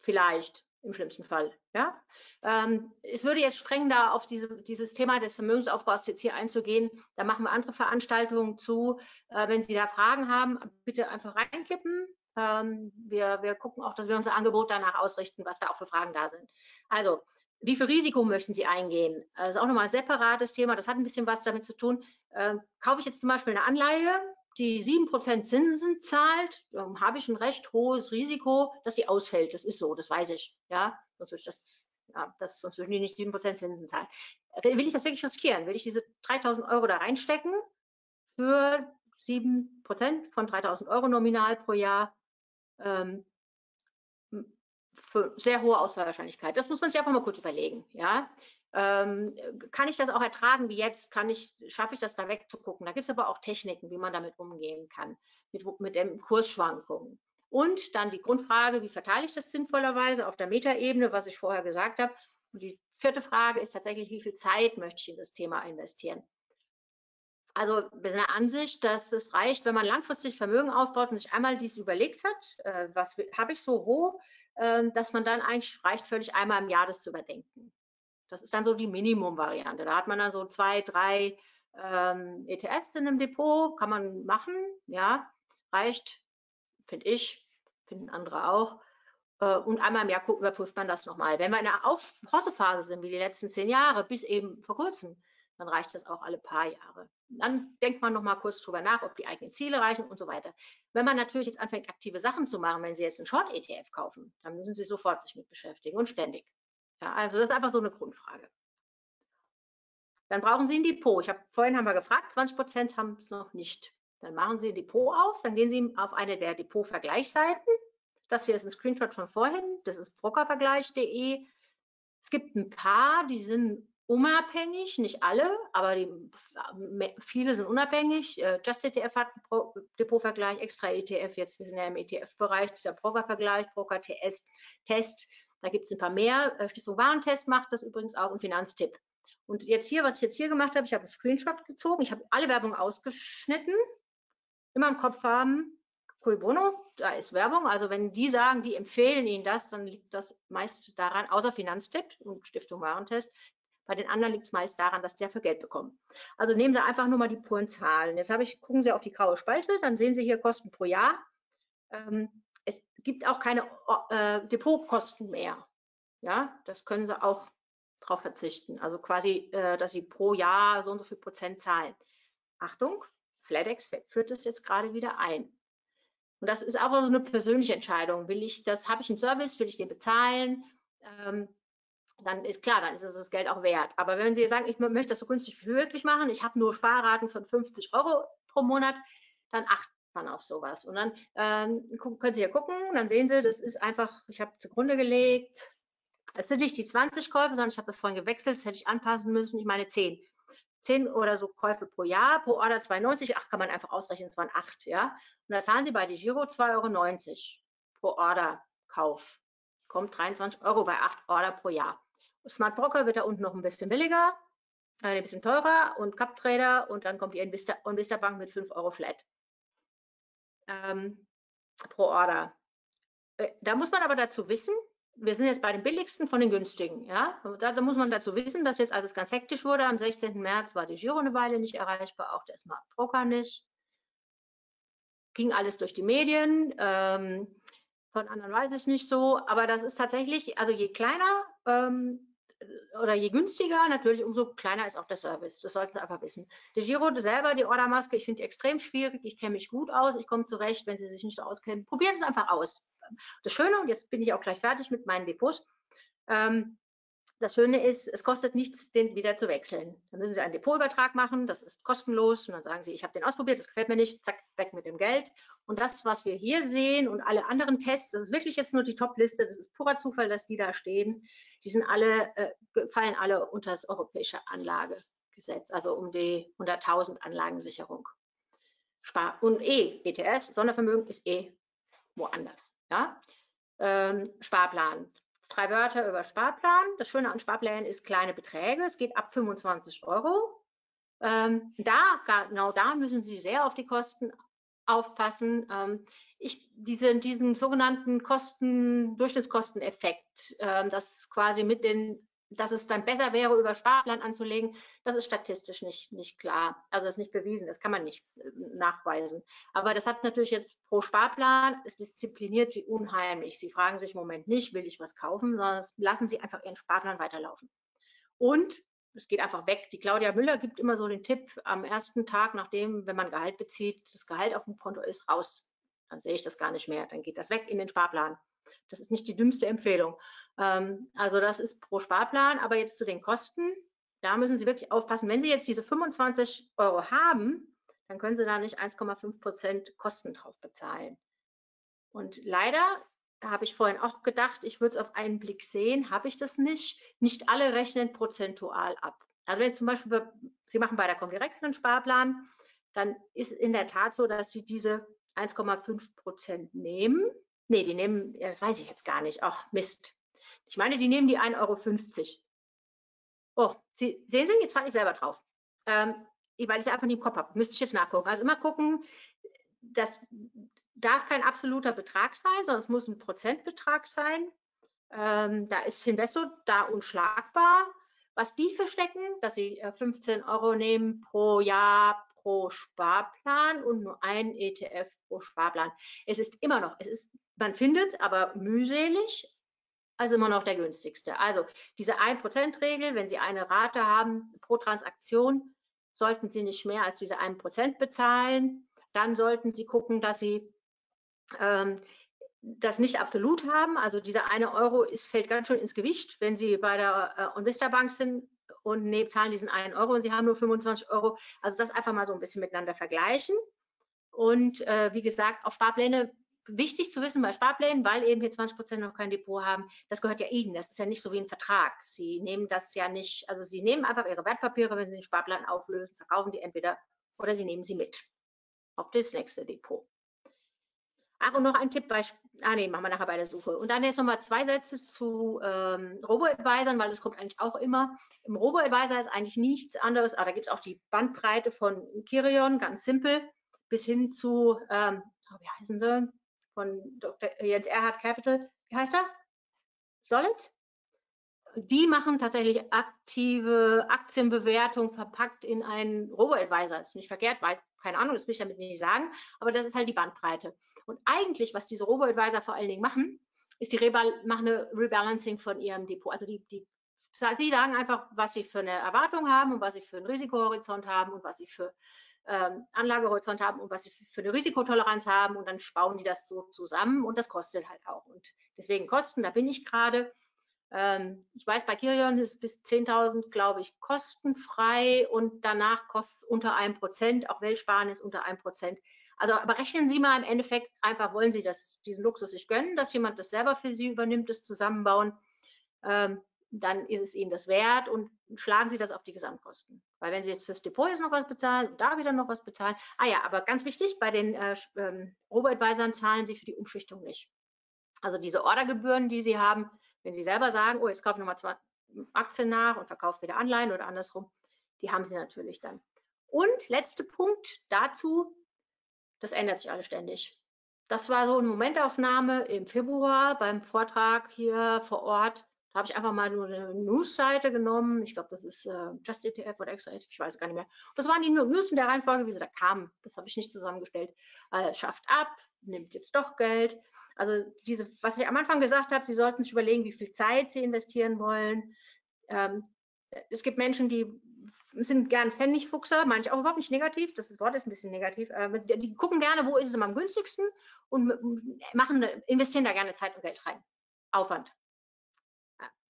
Vielleicht im schlimmsten Fall. Ja? Ähm, es würde jetzt streng da auf diese, dieses Thema des Vermögensaufbaus jetzt hier einzugehen. Da machen wir andere Veranstaltungen zu. Äh, wenn Sie da Fragen haben, bitte einfach reinkippen. Ähm, wir, wir gucken auch, dass wir unser Angebot danach ausrichten, was da auch für Fragen da sind. Also, wie viel Risiko möchten Sie eingehen? Das ist auch nochmal ein separates Thema. Das hat ein bisschen was damit zu tun. Äh, kaufe ich jetzt zum Beispiel eine Anleihe, die 7% Zinsen zahlt, ähm, habe ich ein recht hohes Risiko, dass sie ausfällt. Das ist so, das weiß ich. Ja, sonst würde, das, ja, das, sonst würden die nicht 7% Zinsen zahlen. Will ich das wirklich riskieren? Will ich diese 3000 Euro da reinstecken für 7% von 3000 Euro nominal pro Jahr? Ähm, sehr hohe Auswahlwahrscheinlichkeit. Das muss man sich einfach mal kurz überlegen. Ja? Ähm, kann ich das auch ertragen wie jetzt? Kann ich, schaffe ich das da wegzugucken? Da gibt es aber auch Techniken, wie man damit umgehen kann, mit, mit den Kursschwankungen. Und dann die Grundfrage, wie verteile ich das sinnvollerweise auf der Metaebene, was ich vorher gesagt habe. Und die vierte Frage ist tatsächlich, wie viel Zeit möchte ich in das Thema investieren? Also wir sind der Ansicht, dass es reicht, wenn man langfristig Vermögen aufbaut und sich einmal dies überlegt hat, äh, was habe ich so wo, dass man dann eigentlich reicht völlig einmal im Jahr das zu überdenken. Das ist dann so die Minimum-Variante. Da hat man dann so zwei, drei ähm, ETFs in einem Depot, kann man machen, ja, reicht, finde ich, finden andere auch. Äh, und einmal im Jahr überprüft man das nochmal. Wenn wir in einer Aufhossephase sind, wie die letzten zehn Jahre, bis eben vor kurzem, dann reicht das auch alle paar Jahre. Dann denkt man nochmal kurz drüber nach, ob die eigenen Ziele reichen und so weiter. Wenn man natürlich jetzt anfängt, aktive Sachen zu machen, wenn Sie jetzt einen Short-ETF kaufen, dann müssen Sie sofort sich mit beschäftigen und ständig. Ja, also das ist einfach so eine Grundfrage. Dann brauchen Sie ein Depot. Ich habe vorhin haben wir gefragt, 20 Prozent haben es noch nicht. Dann machen Sie ein Depot auf, dann gehen Sie auf eine der Depot-Vergleichsseiten. Das hier ist ein Screenshot von vorhin, das ist brokervergleich.de. Es gibt ein paar, die sind unabhängig, nicht alle, aber die, viele sind unabhängig. Äh, Just ETF hat einen Depotvergleich, extra ETF, jetzt wir sind ja im ETF-Bereich, dieser Brokervergleich, Broker TS, Test, da gibt es ein paar mehr. Äh, Stiftung Warentest macht das übrigens auch und Finanztipp. Und jetzt hier, was ich jetzt hier gemacht habe, ich habe einen Screenshot gezogen, ich habe alle Werbung ausgeschnitten, immer im Kopf haben, Cui Bono, da ist Werbung. Also wenn die sagen, die empfehlen Ihnen das, dann liegt das meist daran, außer Finanztipp und Stiftung Warentest, bei den anderen liegt es meist daran, dass die dafür Geld bekommen. Also nehmen Sie einfach nur mal die puren Zahlen. Jetzt habe ich, gucken Sie auf die graue Spalte, dann sehen Sie hier Kosten pro Jahr. Ähm, es gibt auch keine äh, Depotkosten mehr. Ja, das können Sie auch darauf verzichten. Also quasi, äh, dass Sie pro Jahr so und so viel Prozent zahlen. Achtung, FedEx führt das jetzt gerade wieder ein. Und das ist auch so eine persönliche Entscheidung. Will ich das, habe ich einen Service, will ich den bezahlen? Ähm, dann ist klar, dann ist es das Geld auch wert. Aber wenn Sie sagen, ich möchte das so günstig wie möglich machen, ich habe nur Sparraten von 50 Euro pro Monat, dann achten man auf sowas. Und dann ähm, können Sie hier gucken, dann sehen Sie, das ist einfach, ich habe zugrunde gelegt, es sind nicht die 20 Käufe, sondern ich habe das vorhin gewechselt, das hätte ich anpassen müssen, ich meine 10. 10 oder so Käufe pro Jahr, pro Order 2,90, ach, kann man einfach ausrechnen, es waren 8, ja. Und da zahlen Sie bei Giro 2,90 Euro pro Order Kauf. Kommt 23 Euro bei 8 Order pro Jahr. Smart Broker wird da unten noch ein bisschen billiger, äh, ein bisschen teurer und Cup Trader und dann kommt die Invista, Bank mit 5 Euro flat ähm, pro Order. Äh, da muss man aber dazu wissen, wir sind jetzt bei den billigsten von den günstigen. Ja? Da, da, muss man dazu wissen, dass jetzt alles ganz hektisch wurde. Am 16. März war die Giro eine Weile nicht erreichbar, auch der Smart Broker nicht. Ging alles durch die Medien. Ähm, von anderen weiß ich nicht so. Aber das ist tatsächlich, also je kleiner ähm, oder je günstiger, natürlich umso kleiner ist auch der Service. Das sollten Sie einfach wissen. Die Giro selber, die Ordermaske, ich finde die extrem schwierig. Ich kenne mich gut aus. Ich komme zurecht, wenn Sie sich nicht so auskennen. Probieren Sie es einfach aus. Das Schöne, und jetzt bin ich auch gleich fertig mit meinen Depots, ähm, das Schöne ist, es kostet nichts, den wieder zu wechseln. Dann müssen Sie einen Depotübertrag machen, das ist kostenlos. Und dann sagen Sie, ich habe den ausprobiert, das gefällt mir nicht, zack, weg mit dem Geld. Und das, was wir hier sehen und alle anderen Tests, das ist wirklich jetzt nur die Top-Liste, das ist purer Zufall, dass die da stehen. Die sind alle, äh, fallen alle unter das europäische Anlagegesetz, also um die 100.000 Anlagensicherung. Spar und E, ETF, Sondervermögen ist eh woanders. Ja? Ähm, Sparplan, drei Wörter über Sparplan. Das Schöne an Sparplänen ist kleine Beträge. Es geht ab 25 Euro. Ähm, da, genau da müssen Sie sehr auf die Kosten aufpassen. Ähm, ich, diese, diesen sogenannten Kosten, Durchschnittskosteneffekt, ähm, das quasi mit den dass es dann besser wäre, über Sparplan anzulegen, das ist statistisch nicht, nicht klar. Also das ist nicht bewiesen, das kann man nicht äh, nachweisen. Aber das hat natürlich jetzt pro Sparplan, es diszipliniert sie unheimlich. Sie fragen sich im Moment nicht, will ich was kaufen, sondern lassen sie einfach ihren Sparplan weiterlaufen. Und es geht einfach weg. Die Claudia Müller gibt immer so den Tipp, am ersten Tag, nachdem, wenn man Gehalt bezieht, das Gehalt auf dem Konto ist, raus. Dann sehe ich das gar nicht mehr. Dann geht das weg in den Sparplan. Das ist nicht die dümmste Empfehlung. Ähm, also das ist pro Sparplan. Aber jetzt zu den Kosten. Da müssen Sie wirklich aufpassen. Wenn Sie jetzt diese 25 Euro haben, dann können Sie da nicht 1,5 Prozent Kosten drauf bezahlen. Und leider habe ich vorhin auch gedacht, ich würde es auf einen Blick sehen, habe ich das nicht. Nicht alle rechnen prozentual ab. Also wenn Sie zum Beispiel, Sie machen bei der Comdirect einen Sparplan, dann ist in der Tat so, dass Sie diese 1,5 Prozent nehmen. Nee, die nehmen, das weiß ich jetzt gar nicht. Ach, Mist. Ich meine, die nehmen die 1,50 Euro. Oh, Sie, sehen Sie, jetzt fand ich selber drauf. Ähm, weil ich es einfach nicht im Kopf habe. Müsste ich jetzt nachgucken. Also immer gucken, das darf kein absoluter Betrag sein, sondern es muss ein Prozentbetrag sein. Ähm, da ist Finvesto da unschlagbar. Was die verstecken, dass sie 15 äh, Euro nehmen pro Jahr pro Sparplan und nur ein ETF pro Sparplan. Es ist immer noch, es ist, man findet, aber mühselig, also immer noch der günstigste. Also diese 1%-Regel, wenn Sie eine Rate haben pro Transaktion, sollten Sie nicht mehr als diese 1% bezahlen. Dann sollten Sie gucken, dass Sie ähm, das nicht absolut haben. Also dieser eine Euro ist, fällt ganz schön ins Gewicht. Wenn Sie bei der äh, Onvista Bank sind und nee, zahlen diesen einen Euro und Sie haben nur 25 Euro. Also das einfach mal so ein bisschen miteinander vergleichen. Und äh, wie gesagt, auch Sparpläne, wichtig zu wissen bei Sparplänen, weil eben hier 20 Prozent noch kein Depot haben, das gehört ja Ihnen. Das ist ja nicht so wie ein Vertrag. Sie nehmen das ja nicht, also Sie nehmen einfach Ihre Wertpapiere, wenn Sie den Sparplan auflösen, verkaufen die entweder oder Sie nehmen sie mit auf das nächste Depot. Ach, und noch ein Tipp bei, ah nee, machen wir nachher bei der Suche. Und dann jetzt nochmal zwei Sätze zu ähm, Robo-Advisern, weil das kommt eigentlich auch immer. Im Robo-Advisor ist eigentlich nichts anderes, aber da gibt es auch die Bandbreite von Kirion, ganz simpel, bis hin zu, ähm, oh, wie heißen sie, von Dr. Jens Erhard Capital, wie heißt er? Solid? Die machen tatsächlich aktive Aktienbewertung verpackt in einen Robo-Advisor. Ist nicht verkehrt, weiß, keine Ahnung, das will ich damit nicht sagen, aber das ist halt die Bandbreite. Und eigentlich, was diese Robo-Advisor vor allen Dingen machen, ist die Rebal machen eine Rebalancing von ihrem Depot. Also die, die, sie sagen einfach, was sie für eine Erwartung haben und was sie für einen Risikohorizont haben und was sie für ähm, Anlagehorizont haben und was sie für eine Risikotoleranz haben und dann bauen die das so zusammen und das kostet halt auch. Und deswegen Kosten, da bin ich gerade. Ähm, ich weiß, bei Kirion ist bis 10.000, glaube ich, kostenfrei und danach kostet es unter einem Prozent. Auch Weltsparen ist unter einem Prozent. Also, aber rechnen Sie mal im Endeffekt einfach, wollen Sie das, diesen Luxus sich gönnen, dass jemand das selber für Sie übernimmt, das Zusammenbauen, ähm, dann ist es Ihnen das wert und schlagen Sie das auf die Gesamtkosten. Weil wenn Sie jetzt fürs Depot jetzt noch was bezahlen und da wieder noch was bezahlen, ah ja, aber ganz wichtig, bei den äh, ähm, Robo-Advisern zahlen Sie für die Umschichtung nicht. Also diese Ordergebühren, die Sie haben, wenn Sie selber sagen, oh, jetzt kaufe ich nochmal zwei Aktien nach und verkaufe wieder Anleihen oder andersrum, die haben Sie natürlich dann. Und letzter Punkt dazu, das ändert sich alles ständig. Das war so eine Momentaufnahme im Februar beim Vortrag hier vor Ort. Da habe ich einfach mal nur eine News-Seite genommen. Ich glaube, das ist äh, Just ETF oder ETF, ich weiß gar nicht mehr. das waren die News in der Reihenfolge, wie sie da kamen. Das habe ich nicht zusammengestellt. Äh, schafft ab, nimmt jetzt doch Geld. Also diese, was ich am Anfang gesagt habe, Sie sollten sich überlegen, wie viel Zeit Sie investieren wollen. Ähm, es gibt Menschen, die sind gern Pfennigfuchser, meine ich auch überhaupt nicht negativ, das Wort ist ein bisschen negativ. Äh, die gucken gerne, wo ist es am günstigsten und machen, investieren da gerne Zeit und Geld rein. Aufwand.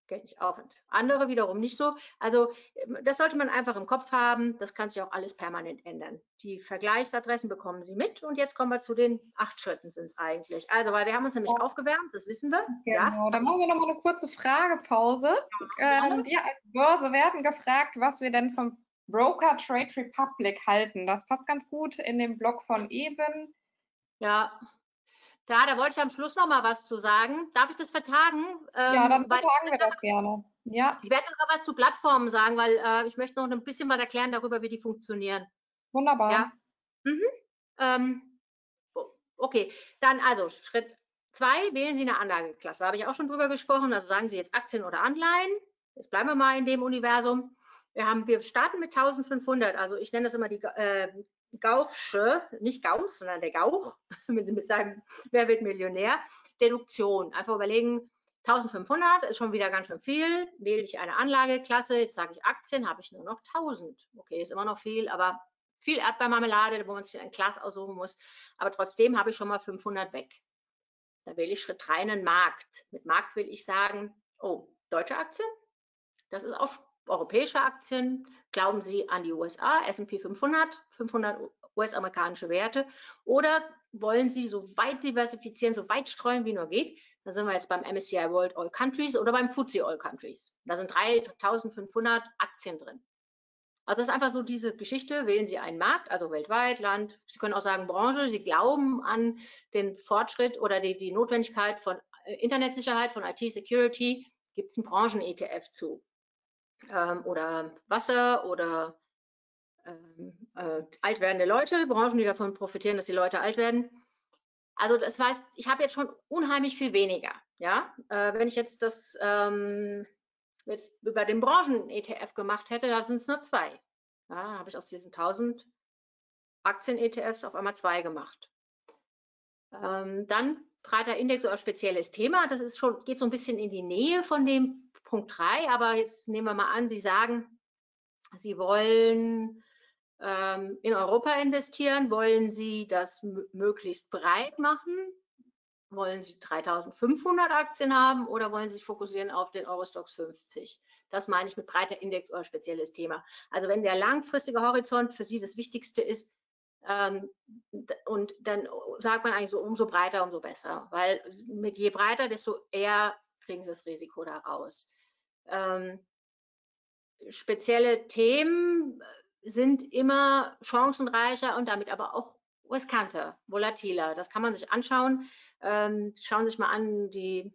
Geld nicht Aufwand. Andere wiederum nicht so. Also ähm, das sollte man einfach im Kopf haben. Das kann sich auch alles permanent ändern. Die Vergleichsadressen bekommen Sie mit. Und jetzt kommen wir zu den acht Schritten sind es eigentlich. Also, weil wir haben uns nämlich oh. aufgewärmt, das wissen wir. Genau, ja. dann machen wir nochmal eine kurze Fragepause. Ja, ähm, wir als Börse werden gefragt, was wir denn vom Broker Trade Republic halten. Das passt ganz gut in den Blog von Eben. Ja, ja, da wollte ich am Schluss noch mal was zu sagen. Darf ich das vertagen? Ähm, ja, dann vertagen wir das gerne. Ja. Ich werde noch was zu Plattformen sagen, weil äh, ich möchte noch ein bisschen was erklären darüber, wie die funktionieren. Wunderbar. Ja. Mhm. Ähm, okay, dann also Schritt zwei, wählen Sie eine Anlageklasse. Da habe ich auch schon drüber gesprochen. Also sagen Sie jetzt Aktien oder Anleihen. Jetzt bleiben wir mal in dem Universum. Wir, haben, wir starten mit 1500. Also ich nenne das immer die äh, Gauchsche, nicht Gauss, sondern der Gauch, mit, mit seinem Wer wird Millionär, Deduktion. Einfach überlegen, 1500 ist schon wieder ganz schön viel. Wähle ich eine Anlageklasse, jetzt sage ich Aktien, habe ich nur noch 1000. Okay, ist immer noch viel, aber viel Erdbeermarmelade, wo man sich ein Glas aussuchen muss. Aber trotzdem habe ich schon mal 500 weg. Da wähle ich Schritt 3 einen Markt. Mit Markt will ich sagen, oh, deutsche Aktien, das ist auch europäische Aktien. Glauben Sie an die USA, S&P 500, 500 US-amerikanische Werte oder wollen Sie so weit diversifizieren, so weit streuen, wie nur geht? Da sind wir jetzt beim MSCI World All Countries oder beim FTSE All Countries. Da sind 3500 Aktien drin. Also das ist einfach so diese Geschichte, wählen Sie einen Markt, also weltweit, Land, Sie können auch sagen Branche, Sie glauben an den Fortschritt oder die, die Notwendigkeit von äh, Internetsicherheit, von IT-Security, gibt es einen Branchen-ETF zu. Ähm, oder Wasser oder ähm, äh, alt werdende Leute, Branchen, die davon profitieren, dass die Leute alt werden. Also das heißt, ich habe jetzt schon unheimlich viel weniger. Ja, äh, wenn ich jetzt das ähm, jetzt über den Branchen-ETF gemacht hätte, da sind es nur zwei. Ja, habe ich aus diesen 1000 Aktien-ETFs auf einmal zwei gemacht. Ähm, dann breiter Index oder spezielles Thema. Das ist schon, geht so ein bisschen in die Nähe von dem Punkt 3, aber jetzt nehmen wir mal an, Sie sagen, Sie wollen ähm, in Europa investieren? Wollen Sie das möglichst breit machen? Wollen Sie 3500 Aktien haben oder wollen Sie sich fokussieren auf den Eurostox 50? Das meine ich mit breiter Index oder spezielles Thema. Also wenn der langfristige Horizont für Sie das Wichtigste ist, ähm, und dann sagt man eigentlich so, umso breiter, umso besser, weil mit je breiter, desto eher kriegen Sie das Risiko da raus. Ähm, spezielle Themen sind immer chancenreicher und damit aber auch riskanter, volatiler. Das kann man sich anschauen. Ähm, schauen Sie sich mal an die,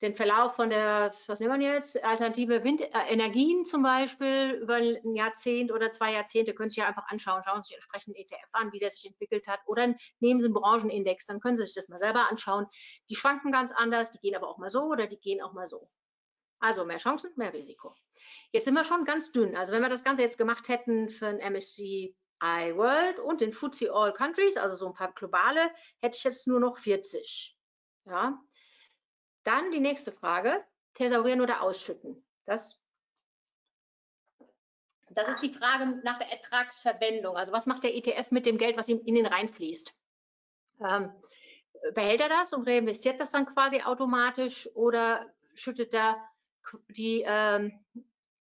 den Verlauf von der, was nehmen wir jetzt, alternative Windenergien äh, zum Beispiel über ein Jahrzehnt oder zwei Jahrzehnte, können Sie sich ja einfach anschauen. Schauen Sie sich entsprechend ETF an, wie der sich entwickelt hat. Oder nehmen Sie einen Branchenindex, dann können Sie sich das mal selber anschauen. Die schwanken ganz anders, die gehen aber auch mal so oder die gehen auch mal so. Also mehr Chancen, mehr Risiko. Jetzt sind wir schon ganz dünn. Also wenn wir das Ganze jetzt gemacht hätten für ein MSCI World und den FTSE All Countries, also so ein paar globale, hätte ich jetzt nur noch 40. Ja. Dann die nächste Frage, thesaurieren oder ausschütten. Das, das ist die Frage nach der Ertragsverwendung. Also was macht der ETF mit dem Geld, was in ihn reinfließt? Ähm, behält er das und reinvestiert das dann quasi automatisch oder schüttet er die ähm,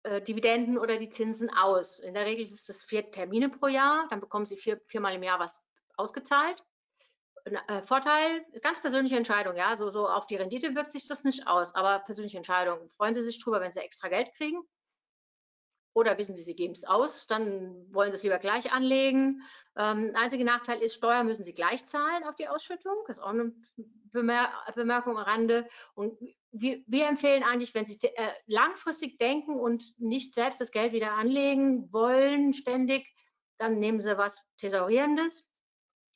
äh, Dividenden oder die Zinsen aus. In der Regel ist es vier Termine pro Jahr, dann bekommen Sie vier, viermal im Jahr was ausgezahlt. Äh, Vorteil, ganz persönliche Entscheidung, ja, so, so auf die Rendite wirkt sich das nicht aus, aber persönliche Entscheidung. Freuen Sie sich drüber, wenn Sie extra Geld kriegen? Oder wissen Sie, Sie geben es aus, dann wollen Sie es lieber gleich anlegen. Ähm, einziger Nachteil ist, Steuer müssen Sie gleich zahlen auf die Ausschüttung. Das ist auch eine Bemer Bemerkung am Rande. Und wir, wir, empfehlen eigentlich, wenn Sie äh, langfristig denken und nicht selbst das Geld wieder anlegen wollen, ständig, dann nehmen Sie was Thesaurierendes,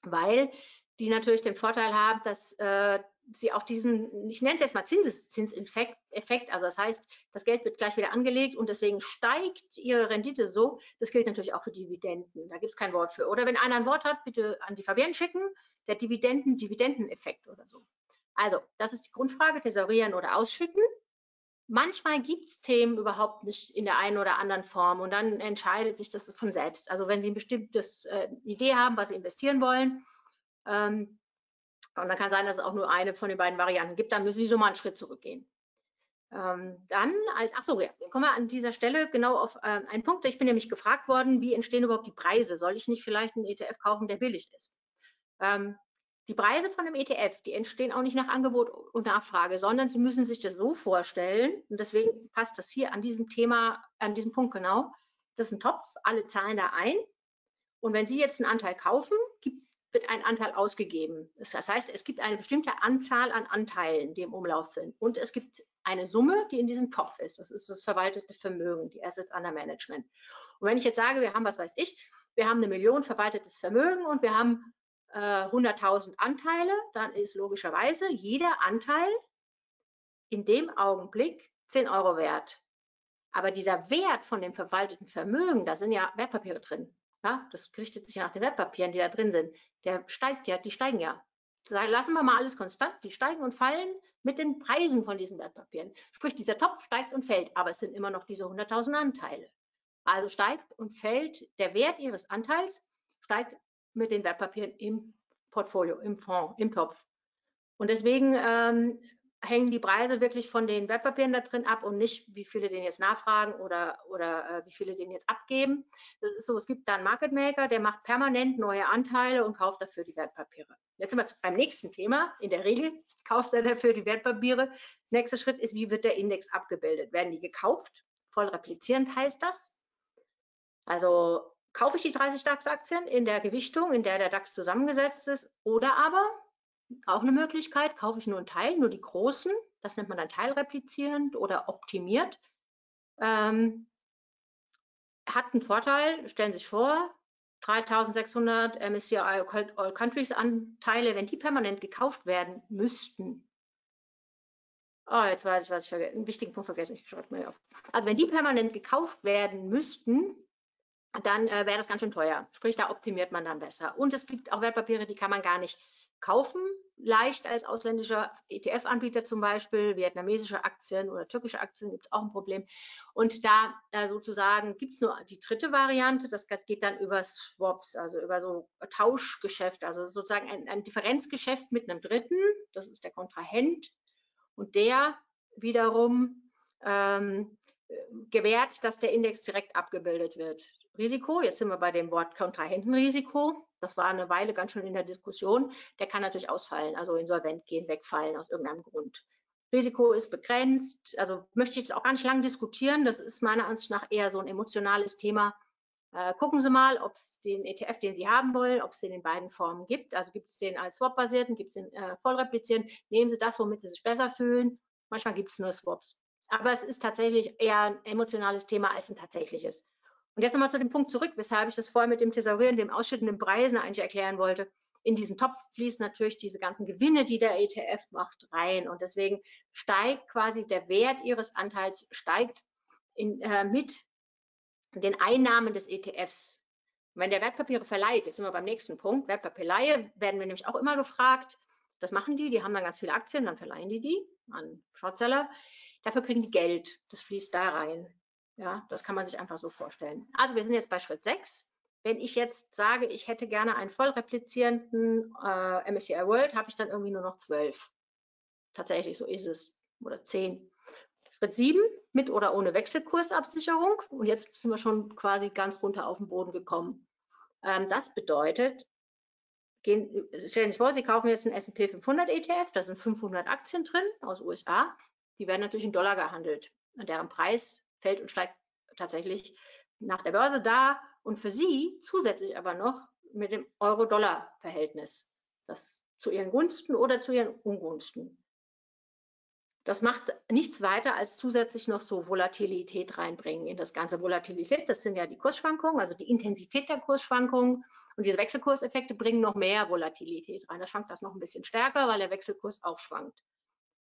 weil die natürlich den Vorteil haben, dass äh, sie auch diesen, ich nenne es jetzt mal Zinseszinseffekt, also das heißt, das Geld wird gleich wieder angelegt und deswegen steigt ihre Rendite so. Das gilt natürlich auch für Dividenden. Da gibt es kein Wort für. Oder wenn einer ein Wort hat, bitte an die Fabienne schicken, der Dividenden-Dividendeneffekt oder so. Also, das ist die Grundfrage, thesaurieren oder ausschütten. Manchmal gibt es Themen überhaupt nicht in der einen oder anderen Form und dann entscheidet sich das von selbst. Also wenn Sie eine bestimmte äh, Idee haben, was Sie investieren wollen, ähm, und dann kann sein, dass es auch nur eine von den beiden Varianten gibt, dann müssen Sie so mal einen Schritt zurückgehen. Ähm, dann als, ach so, ja, kommen wir an dieser Stelle genau auf äh, einen Punkt. Ich bin nämlich gefragt worden, wie entstehen überhaupt die Preise? Soll ich nicht vielleicht einen ETF kaufen, der billig ist? Ähm, die Preise von einem ETF, die entstehen auch nicht nach Angebot und Nachfrage, sondern Sie müssen sich das so vorstellen, und deswegen passt das hier an diesem Thema, an diesem Punkt genau, das ist ein Topf, alle zahlen da ein. Und wenn Sie jetzt einen Anteil kaufen, gibt, wird ein Anteil ausgegeben. Das heißt, es gibt eine bestimmte Anzahl an Anteilen, die im Umlauf sind. Und es gibt eine Summe, die in diesem Topf ist. Das ist das verwaltete Vermögen, die Assets under Management. Und wenn ich jetzt sage, wir haben, was weiß ich, wir haben eine Million verwaltetes Vermögen und wir haben 100.000 äh, Anteile, dann ist logischerweise jeder Anteil in dem Augenblick 10 Euro wert. Aber dieser Wert von dem verwalteten Vermögen, da sind ja Wertpapiere drin. Ja, das richtet sich nach den Wertpapieren, die da drin sind. Der steigt ja, die steigen ja. lassen wir mal alles konstant, die steigen und fallen mit den Preisen von diesen Wertpapieren. Sprich, dieser Topf steigt und fällt, aber es sind immer noch diese 100.000 Anteile. Also steigt und fällt der Wert Ihres Anteils, steigt mit den Wertpapieren im Portfolio, im Fonds, im Topf. Und deswegen ähm, hängen die Preise wirklich von den Wertpapieren da drin ab und nicht, wie viele den jetzt nachfragen oder, oder äh, wie viele den jetzt abgeben. So, es gibt da einen Market Maker, der macht permanent neue Anteile und kauft dafür die Wertpapiere. Jetzt sind wir beim nächsten Thema. In der Regel kauft er dafür die Wertpapiere. Nächster Schritt ist, wie wird der Index abgebildet? Werden die gekauft? Voll replizierend heißt das. Also kaufe ich die 30 DAX-Aktien in der Gewichtung, in der der DAX zusammengesetzt ist, oder aber auch eine Möglichkeit, kaufe ich nur einen Teil, nur die großen, das nennt man dann teilreplizierend oder optimiert. Ähm, hat einen Vorteil, stellen Sie sich vor, 3600 MSCI All Countries Anteile, wenn die permanent gekauft werden müssten. Oh, jetzt weiß ich, was ich vergessen, einen wichtigen Punkt vergessen, ich schreibe mal auf. Also wenn die permanent gekauft werden müssten, dann äh, wäre das ganz schön teuer. Sprich, da optimiert man dann besser. Und es gibt auch Wertpapiere, die kann man gar nicht kaufen, leicht als ausländischer ETF-Anbieter zum Beispiel, vietnamesische Aktien oder türkische Aktien gibt es auch ein Problem. Und da äh, sozusagen gibt es nur die dritte Variante, das geht dann über Swaps, also über so Tauschgeschäft, also sozusagen ein, ein Differenzgeschäft mit einem Dritten, das ist der Kontrahent. Und der wiederum ähm, gewährt, dass der Index direkt abgebildet wird. Risiko, jetzt sind wir bei dem Wort Kontrahentenrisiko. Das war eine Weile ganz schön in der Diskussion. Der kann natürlich ausfallen, also insolvent gehen, wegfallen aus irgendeinem Grund. Risiko ist begrenzt, also möchte ich jetzt auch gar nicht lange diskutieren. Das ist meiner Ansicht nach eher so ein emotionales Thema. Äh, gucken Sie mal, ob es den ETF, den Sie haben wollen, ob es den in beiden Formen gibt. Also gibt es den als Swap-basierten, gibt es den äh, vollreplizierten. Nehmen Sie das, womit Sie sich besser fühlen. Manchmal gibt es nur Swaps. Aber es ist tatsächlich eher ein emotionales Thema als ein tatsächliches. Und jetzt nochmal zu dem Punkt zurück, weshalb ich das vorher mit dem Thesaurieren, dem Ausschütten, den Preisen eigentlich erklären wollte. In diesen Topf fließen natürlich diese ganzen Gewinne, die der ETF macht, rein. Und deswegen steigt quasi der Wert Ihres Anteils, steigt in, äh, mit den Einnahmen des ETFs. Und wenn der Wertpapiere verleiht, jetzt sind wir beim nächsten Punkt, Wertpapierleihe, werden wir nämlich auch immer gefragt, das machen die, die haben dann ganz viele Aktien, dann verleihen die die an Shortseller. Dafür kriegen die Geld, das fließt da rein. Ja, das kann man sich einfach so vorstellen. Also wir sind jetzt bei Schritt 6. Wenn ich jetzt sage, ich hätte gerne einen voll replizierenden äh, MSCI World, habe ich dann irgendwie nur noch 12. Tatsächlich, so ist es. Oder 10. Schritt 7, mit oder ohne Wechselkursabsicherung. Und jetzt sind wir schon quasi ganz runter auf den Boden gekommen. Ähm, das bedeutet, gehen, stellen Sie sich vor, Sie kaufen jetzt einen S&P 500 ETF, da sind 500 Aktien drin aus USA. Die werden natürlich in Dollar gehandelt. Und deren Preis fällt und steigt tatsächlich nach der Börse da und für Sie zusätzlich aber noch mit dem Euro-Dollar-Verhältnis, das zu Ihren Gunsten oder zu Ihren Ungunsten. Das macht nichts weiter als zusätzlich noch so Volatilität reinbringen in das ganze Volatilität. Das sind ja die Kursschwankungen, also die Intensität der Kursschwankungen. Und diese Wechselkurseffekte bringen noch mehr Volatilität rein. Da schwankt das noch ein bisschen stärker, weil der Wechselkurs auch schwankt.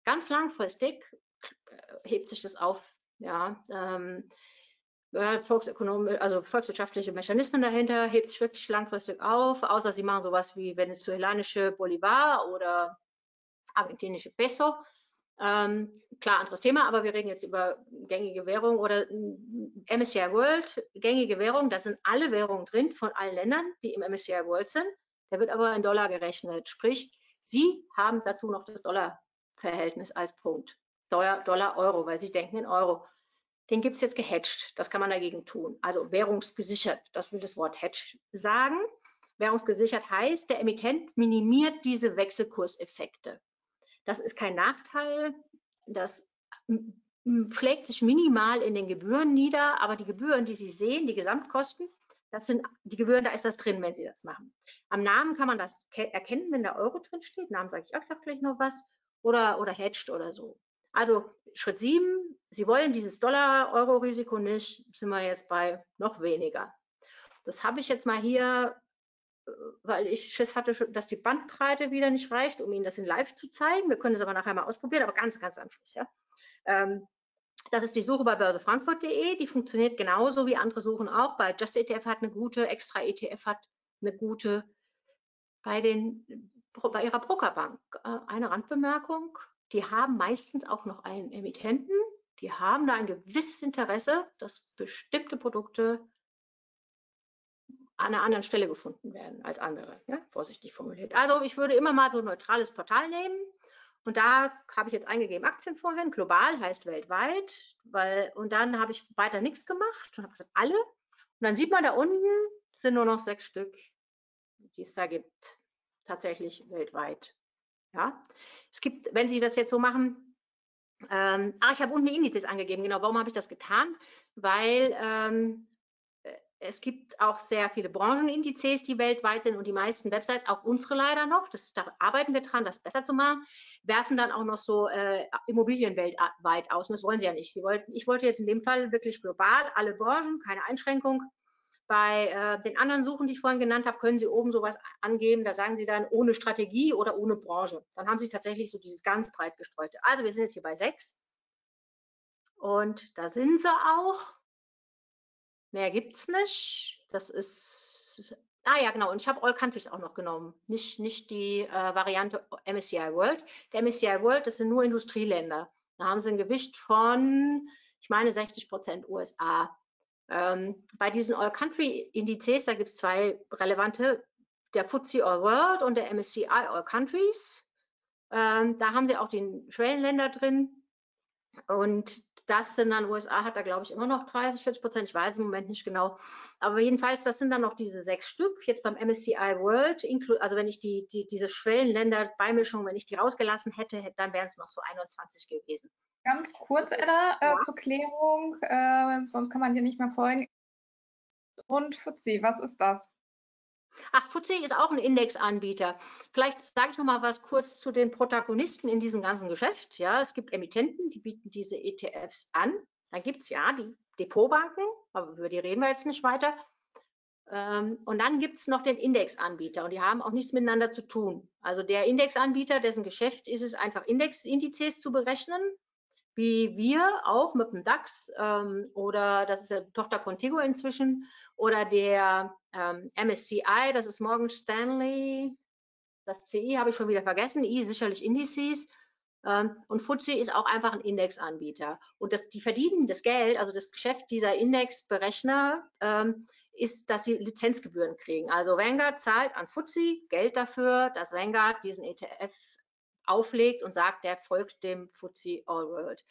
Ganz langfristig äh, hebt sich das auf ja, ähm, Volksökonom, also volkswirtschaftliche Mechanismen dahinter, hebt sich wirklich langfristig auf, außer sie machen sowas wie venezuelanische Bolivar oder argentinische Peso. Ähm, klar, anderes Thema, aber wir reden jetzt über gängige Währung oder MSCI World, gängige Währung, da sind alle Währungen drin von allen Ländern, die im MSCI World sind. Der wird aber in Dollar gerechnet. Sprich, Sie haben dazu noch das Dollar-Verhältnis als Punkt. Dollar, Euro, weil Sie denken in Euro den gibt es jetzt gehatcht. Das kann man dagegen tun. Also währungsgesichert, das will das Wort Hedge sagen. Währungsgesichert heißt, der Emittent minimiert diese Wechselkurseffekte. Das ist kein Nachteil. Das schlägt sich minimal in den Gebühren nieder, aber die Gebühren, die Sie sehen, die Gesamtkosten, das sind die Gebühren, da ist das drin, wenn Sie das machen. Am Namen kann man das erkennen, wenn der Euro drin steht. Namen sage ich auch gleich noch was. Oder, oder hedged oder so. Also Schritt 7, Sie wollen dieses Dollar-Euro-Risiko nicht, sind wir jetzt bei noch weniger. Das habe ich jetzt mal hier, äh, weil ich Schiss hatte, dass die Bandbreite wieder nicht reicht, um Ihnen das in Live zu zeigen. Wir können das aber nachher mal ausprobieren, aber ganz, ganz am Schluss. Ja. Ähm, das ist die Suche bei börsefrankfurt.de. Die funktioniert genauso wie andere Suchen auch. Bei Just ETF hat eine gute, Extra ETF hat eine gute. Bei den bei Ihrer Brokerbank äh, eine Randbemerkung. Die haben meistens auch noch einen Emittenten. Die haben da ein gewisses Interesse, dass bestimmte Produkte an einer anderen Stelle gefunden werden als andere, ja? vorsichtig formuliert. Also ich würde immer mal so ein neutrales Portal nehmen und da habe ich jetzt eingegeben Aktien vorhin, global heißt weltweit, weil, und dann habe ich weiter nichts gemacht und habe gesagt, alle. Und dann sieht man da unten sind nur noch sechs Stück, die es da gibt, tatsächlich weltweit. Ja, es gibt, wenn Sie das jetzt so machen, ähm, ah, ich habe unten die Indizes angegeben, genau, warum habe ich das getan? Weil ähm, es gibt auch sehr viele Branchenindizes, die weltweit sind und die meisten Websites, auch unsere leider noch, das, da arbeiten wir dran, das besser zu machen, werfen dann auch noch so äh, Immobilien weltweit aus. Und das wollen sie ja nicht. Sie wollten, ich wollte jetzt in dem Fall wirklich global alle Branchen, keine Einschränkung. Bei äh, den anderen Suchen, die ich vorhin genannt habe, können Sie oben sowas angeben. Da sagen Sie dann ohne Strategie oder ohne Branche. Dann haben Sie tatsächlich so dieses ganz breit gestreute. Also wir sind jetzt hier bei sechs. Und da sind sie auch. Mehr gibt es nicht. Das ist, ah ja, genau. Und ich habe All Countries auch noch genommen. Nicht, nicht die äh, Variante MSCI World. Der MSCI World, das sind nur Industrieländer. Da haben sie ein Gewicht von, ich meine, 60 Prozent USA. Ähm, bei diesen All Country Indizes, da gibt es zwei relevante, der FTSE All World und der MSCI All Countries. Ähm, da haben sie auch die Schwellenländer drin. Und das sind dann USA, hat da glaube ich immer noch 30, 40 Prozent, ich weiß im Moment nicht genau. Aber jedenfalls, das sind dann noch diese sechs Stück. Jetzt beim MSCI World, also wenn ich die, die diese Schwellenländer-Beimischung, wenn ich die rausgelassen hätte, dann wären es noch so 21 gewesen. Ganz kurz, Edda, äh, zur Klärung, äh, sonst kann man dir nicht mehr folgen. Und Fuzzi, was ist das? Ach, FTSE ist auch ein Indexanbieter. Vielleicht sage ich noch mal was kurz zu den Protagonisten in diesem ganzen Geschäft. Ja, es gibt Emittenten, die bieten diese ETFs an. Dann gibt es ja die Depotbanken, aber über die reden wir jetzt nicht weiter. Ähm, und dann gibt es noch den Indexanbieter und die haben auch nichts miteinander zu tun. Also der Indexanbieter, dessen Geschäft ist es, einfach Indexindizes zu berechnen, wie wir auch mit dem DAX ähm, oder das ist ja Tochter Contigo inzwischen oder der ähm, MSCI, das ist Morgan Stanley, das CI habe ich schon wieder vergessen, I sicherlich Indices. Ähm, und FTSE ist auch einfach ein Indexanbieter. Und das, die verdienen das Geld, also das Geschäft dieser Indexberechner ähm, ist, dass sie Lizenzgebühren kriegen. Also Vanguard zahlt an FTSE Geld dafür, dass Vanguard diesen ETF auflegt und sagt, der folgt dem FTSE All World.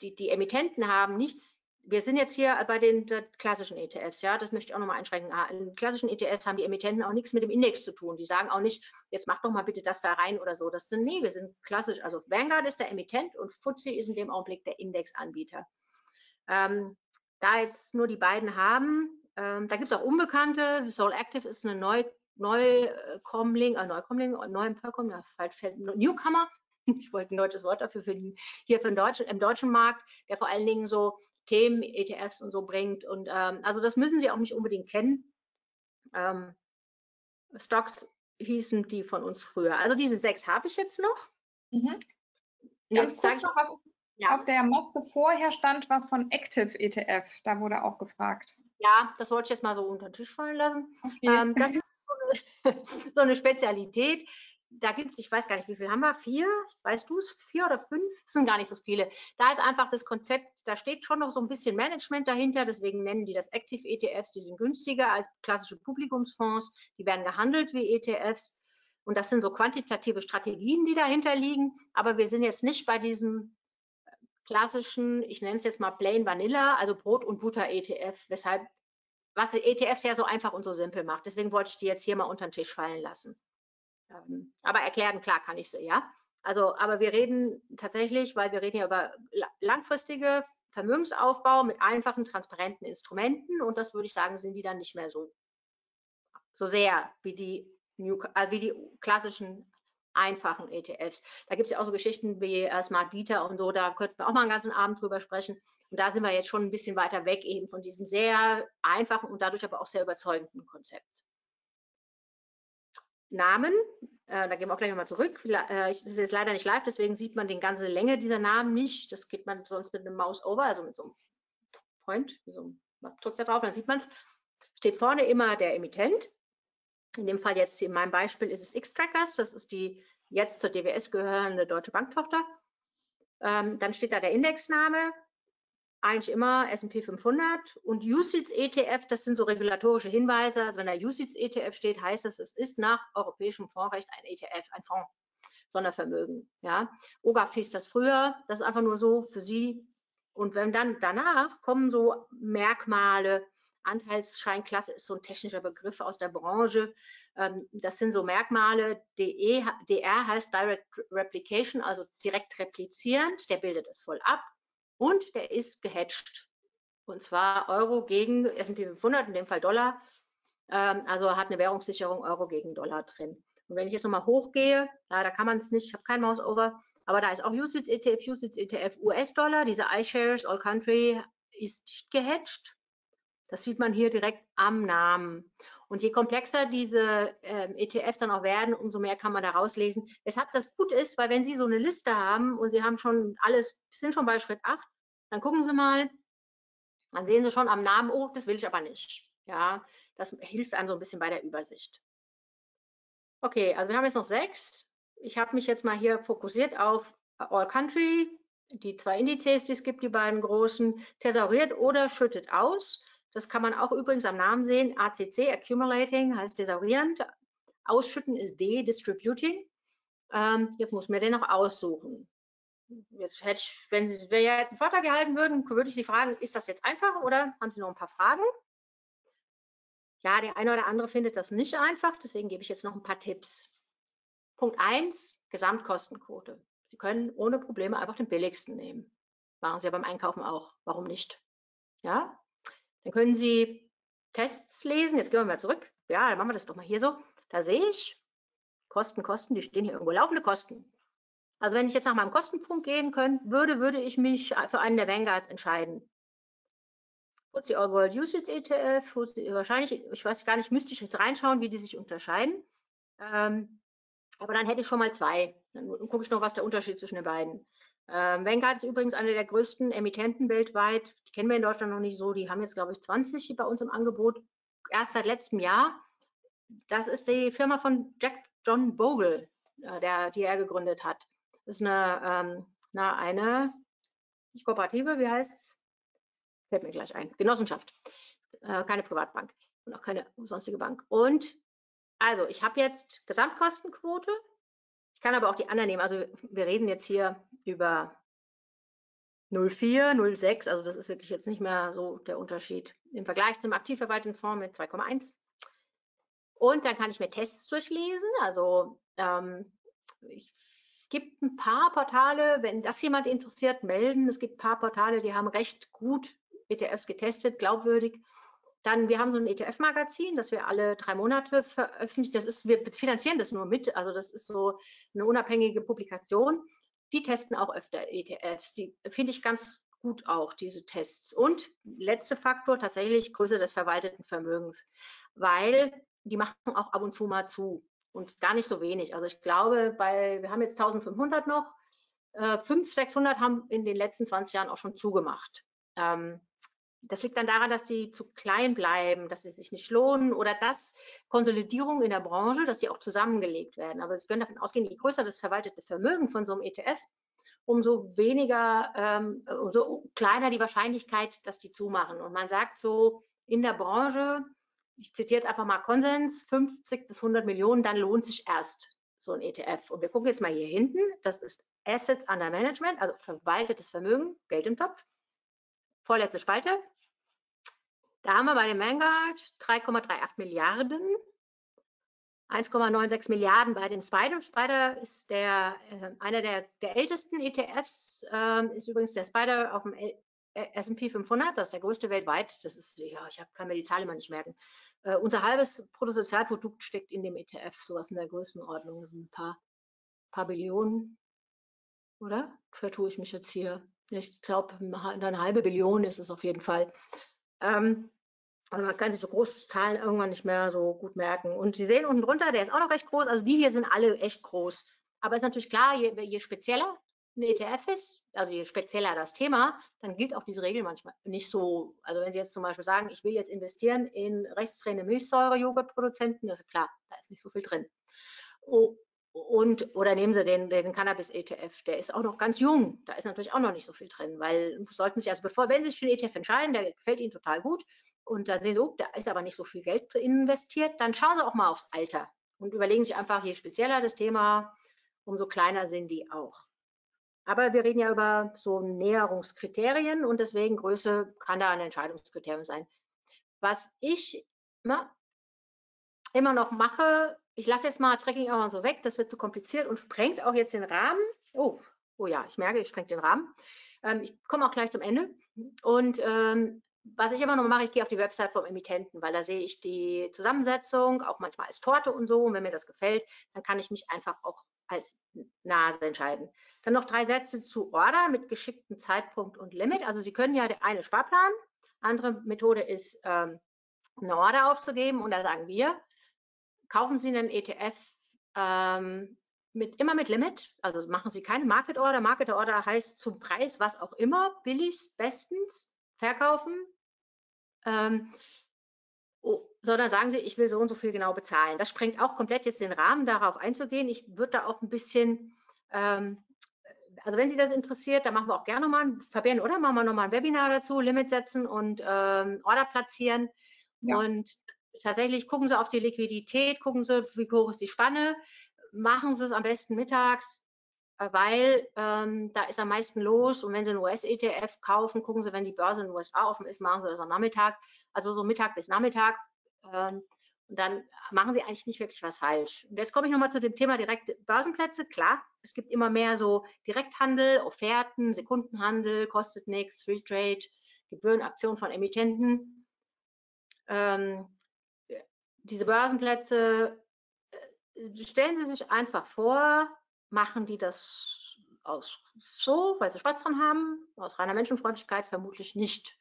Die, die Emittenten haben nichts wir sind jetzt hier bei den klassischen ETFs, ja, das möchte ich auch nochmal einschränken. Ah, in klassischen ETFs haben die Emittenten auch nichts mit dem Index zu tun. Die sagen auch nicht, jetzt mach doch mal bitte das da rein oder so. Das sind, nee, wir sind klassisch, also Vanguard ist der Emittent und FTSE ist in dem Augenblick der Indexanbieter. Ähm, da jetzt nur die beiden haben, ähm, da gibt es auch Unbekannte. Soul Active ist eine Neu Neukommling, äh, Neukommling, Neuemperkom, ja, fällt Newcomer. Ich wollte ein deutsches Wort dafür finden, hier für den deutschen, im deutschen Markt, der vor allen Dingen so Themen, ETFs und so bringt. Und ähm, also das müssen Sie auch nicht unbedingt kennen. Ähm, Stocks hießen die von uns früher. Also diese sechs habe ich jetzt noch. Mhm. Ganz kurz noch, was ja. auf der Maske vorher stand, was von Active ETF. Da wurde auch gefragt. Ja, das wollte ich jetzt mal so unter den Tisch fallen lassen. Okay. Ähm, das ist so eine, so eine Spezialität da gibt es, ich weiß gar nicht, wie viel haben wir? Vier? Weißt du es? Vier oder fünf? Das sind gar nicht so viele. Da ist einfach das Konzept, da steht schon noch so ein bisschen Management dahinter, deswegen nennen die das Active ETFs, die sind günstiger als klassische Publikumsfonds, die werden gehandelt wie ETFs. Und das sind so quantitative Strategien, die dahinter liegen. Aber wir sind jetzt nicht bei diesem klassischen, ich nenne es jetzt mal Plain Vanilla, also Brot- und Butter-ETF, weshalb, was ETFs ja so einfach und so simpel macht. Deswegen wollte ich die jetzt hier mal unter den Tisch fallen lassen. Ähm, aber erklären, klar kann ich sie, ja. Also, aber wir reden tatsächlich, weil wir reden ja über langfristige Vermögensaufbau mit einfachen, transparenten Instrumenten und das würde ich sagen, sind die dann nicht mehr so, so sehr wie die, New, äh, wie die klassischen einfachen ETFs. Da gibt es ja auch so Geschichten wie äh, Smart Beta und so, da könnten wir auch mal einen ganzen Abend drüber sprechen. Und da sind wir jetzt schon ein bisschen weiter weg eben von diesem sehr einfachen und dadurch aber auch sehr überzeugenden Konzept. Namen, äh, da gehen wir auch gleich nochmal zurück. Äh, das ist jetzt leider nicht live, deswegen sieht man die ganze Länge dieser Namen nicht. Das geht man sonst mit einem Mouse over, also mit so einem Point, so einem, man drückt da drauf, dann sieht man es. Steht vorne immer der Emittent In dem Fall jetzt in meinem Beispiel ist es X-Trackers, das ist die jetzt zur DWS gehörende Deutsche Banktochter. Ähm, dann steht da der Indexname, eigentlich immer S&P 500 und UCITS ETF, das sind so regulatorische Hinweise. Also wenn da UCITS ETF steht, heißt das, es ist nach europäischem Fondsrecht ein ETF, ein Fonds, Sondervermögen. Ja, OGAF hieß das früher, das ist einfach nur so für Sie. Und wenn dann danach kommen so Merkmale, Anteilsscheinklasse ist so ein technischer Begriff aus der Branche. Ähm, das sind so Merkmale. DE, DR heißt Direct Replication, also direkt replizierend. Der bildet es voll ab und der ist gehatcht. Und zwar Euro gegen S&P 500, in dem Fall Dollar. Ähm, also hat eine Währungssicherung Euro gegen Dollar drin. Und wenn ich jetzt nochmal hochgehe, da kann man es nicht, ich habe kein Mouse-Over, aber da ist auch USITS ETF, USITS ETF US-Dollar, diese iShares All Country ist nicht gehatcht. Das sieht man hier direkt am Namen. Und je komplexer diese ähm, ETFs dann auch werden, umso mehr kann man da rauslesen. Weshalb das gut ist, weil wenn Sie so eine Liste haben und Sie haben schon alles, sind schon bei Schritt 8, dann gucken Sie mal, dann sehen Sie schon am Namen, oh, das will ich aber nicht. Ja, das hilft einem so ein bisschen bei der Übersicht. Okay, also wir haben jetzt noch sechs. Ich habe mich jetzt mal hier fokussiert auf All Country, die zwei Indizes, die es gibt, die beiden großen, thesauriert oder schüttet aus. Das kann man auch übrigens am Namen sehen. ACC, Accumulating, heißt thesaurierend. Ausschütten ist D-Distributing. Ähm, jetzt muss man den noch aussuchen. Jetzt hätte ich, wenn Sie, wir jetzt einen Vortrag gehalten würden, würde ich Sie fragen, ist das jetzt einfach oder haben Sie noch ein paar Fragen? Ja, der eine oder andere findet das nicht einfach, deswegen gebe ich jetzt noch ein paar Tipps. Punkt 1, Gesamtkostenquote. Sie können ohne Probleme einfach den billigsten nehmen. Machen Sie ja beim Einkaufen auch. Warum nicht? Ja, dann können Sie Tests lesen. Jetzt gehen wir mal zurück. Ja, dann machen wir das doch mal hier so. Da sehe ich Kosten, Kosten, die stehen hier irgendwo. Laufende Kosten. Also wenn ich jetzt nach meinem Kostenpunkt gehen könnte, würde, würde ich mich für einen der Vanguards entscheiden. FTSE All World Usage ETF, wahrscheinlich, ich weiß gar nicht, müsste ich jetzt reinschauen, wie die sich unterscheiden. Ähm, aber dann hätte ich schon mal zwei. Dann gucke ich noch, was der Unterschied zwischen den beiden. Ähm, Vanguard ist übrigens eine der größten Emittenten weltweit. Die kennen wir in Deutschland noch nicht so. Die haben jetzt, glaube ich, 20 bei uns im Angebot. Erst seit letztem Jahr. Das ist die Firma von Jack John Bogle, äh, der, die er gegründet hat. Das ist eine, ähm, na, eine, nicht kooperative, wie heißt es? Fällt mir gleich ein. Genossenschaft. Äh, keine Privatbank und auch keine sonstige Bank. Und also, ich habe jetzt Gesamtkostenquote kann aber auch die anderen nehmen. Also wir reden jetzt hier über 0,4, 0,6, also das ist wirklich jetzt nicht mehr so der Unterschied im Vergleich zum aktiv verwalteten Fonds mit 2,1. Und dann kann ich mir Tests durchlesen. Also ähm, ich, gibt ein paar Portale, wenn das jemand interessiert, melden. Es gibt ein paar Portale, die haben recht gut ETFs getestet, glaubwürdig. Dann, wir haben so ein ETF-Magazin, das wir alle drei Monate veröffentlichen. Das ist, wir finanzieren das nur mit, also das ist so eine unabhängige Publikation. Die testen auch öfter ETFs. Die finde ich ganz gut auch, diese Tests. Und letzter Faktor, tatsächlich Größe des verwalteten Vermögens, weil die machen auch ab und zu mal zu und gar nicht so wenig. Also ich glaube, bei, wir haben jetzt 1500 noch, äh, 500, 600 haben in den letzten 20 Jahren auch schon zugemacht. Ähm, das liegt dann daran, dass sie zu klein bleiben, dass sie sich nicht lohnen oder dass Konsolidierung in der Branche, dass sie auch zusammengelegt werden. Aber Sie können davon ausgehen, je größer das verwaltete Vermögen von so einem ETF, umso weniger, ähm, umso kleiner die Wahrscheinlichkeit, dass die zumachen. Und man sagt so in der Branche, ich zitiere jetzt einfach mal Konsens, 50 bis 100 Millionen, dann lohnt sich erst so ein ETF. Und wir gucken jetzt mal hier hinten, das ist Assets under Management, also verwaltetes Vermögen, Geld im Topf. Vorletzte Spalte, da haben wir bei dem Vanguard 3,38 Milliarden, 1,96 Milliarden bei dem Spider. Spider ist der, äh, einer der, der, ältesten ETFs, äh, ist übrigens der Spider auf dem S&P 500, das ist der größte weltweit. Das ist, ja, ich hab, kann mir die Zahl immer nicht merken. Äh, unser halbes Bruttosozialprodukt steckt in dem ETF, sowas in der Größenordnung. Das sind ein paar, paar Billionen, oder? Vertue ich mich jetzt hier? Ich glaube, eine halbe Billion ist es auf jeden Fall. Ähm, also man kann sich so große Zahlen irgendwann nicht mehr so gut merken. Und Sie sehen unten drunter, der ist auch noch recht groß. Also die hier sind alle echt groß. Aber ist natürlich klar, je, je spezieller ein ETF ist, also je spezieller das Thema, dann gilt auch diese Regel manchmal nicht so. Also wenn Sie jetzt zum Beispiel sagen, ich will jetzt investieren in rechtsdrehende Milchsäure-Joghurtproduzenten, das ist klar, da ist nicht so viel drin. Und, oder nehmen Sie den, den Cannabis-ETF, der ist auch noch ganz jung. Da ist natürlich auch noch nicht so viel drin, weil sollten Sie, also bevor, wenn Sie sich für den ETF entscheiden, der gefällt Ihnen total gut und da sehen Sie, oh, da ist aber nicht so viel Geld investiert, dann schauen Sie auch mal aufs Alter und überlegen sich einfach, je spezieller das Thema, umso kleiner sind die auch. Aber wir reden ja über so Näherungskriterien und deswegen Größe kann da ein Entscheidungskriterium sein. Was ich na, immer noch mache, ich lasse jetzt mal Tracking auch so weg, das wird zu kompliziert und sprengt auch jetzt den Rahmen. Oh, oh ja, ich merke, ich spreng den Rahmen. Ähm, ich komme auch gleich zum Ende. Und ähm, was ich immer noch mache, ich gehe auf die Website vom Emittenten, weil da sehe ich die Zusammensetzung, auch manchmal als Torte und so. Und wenn mir das gefällt, dann kann ich mich einfach auch als Nase entscheiden. Dann noch drei Sätze zu Order mit geschicktem Zeitpunkt und Limit. Also Sie können ja eine Sparplan. Andere Methode ist, ähm, eine Order aufzugeben. Und da sagen wir, kaufen Sie einen ETF ähm, mit, immer mit Limit. Also machen Sie keine Market Order. Market Order heißt zum Preis, was auch immer, billigst, bestens verkaufen. Ähm, oh, sondern sagen Sie, ich will so und so viel genau bezahlen. Das sprengt auch komplett jetzt den Rahmen, darauf einzugehen. Ich würde da auch ein bisschen, ähm, also wenn Sie das interessiert, dann machen wir auch gerne mal ein, Fabian, oder? Machen wir nochmal ein Webinar dazu, Limit setzen und ähm, Order platzieren. Ja. Und tatsächlich gucken Sie auf die Liquidität, gucken Sie, wie hoch ist die Spanne, machen Sie es am besten mittags, weil ähm, da ist am meisten los. Und wenn Sie einen US-ETF kaufen, gucken Sie, wenn die Börse in den USA offen ist, machen Sie das am Nachmittag, also so Mittag bis Nachmittag. Ähm, und dann machen Sie eigentlich nicht wirklich was falsch. Und jetzt komme ich nochmal zu dem Thema direkte Börsenplätze. Klar, es gibt immer mehr so Direkthandel, Offerten, Sekundenhandel, kostet nichts, Free Trade, Gebührenaktion von Emittenten. Ähm, diese Börsenplätze, äh, stellen Sie sich einfach vor, machen die das aus so, weil sie Spaß dran haben, aus reiner Menschenfreundlichkeit vermutlich nicht.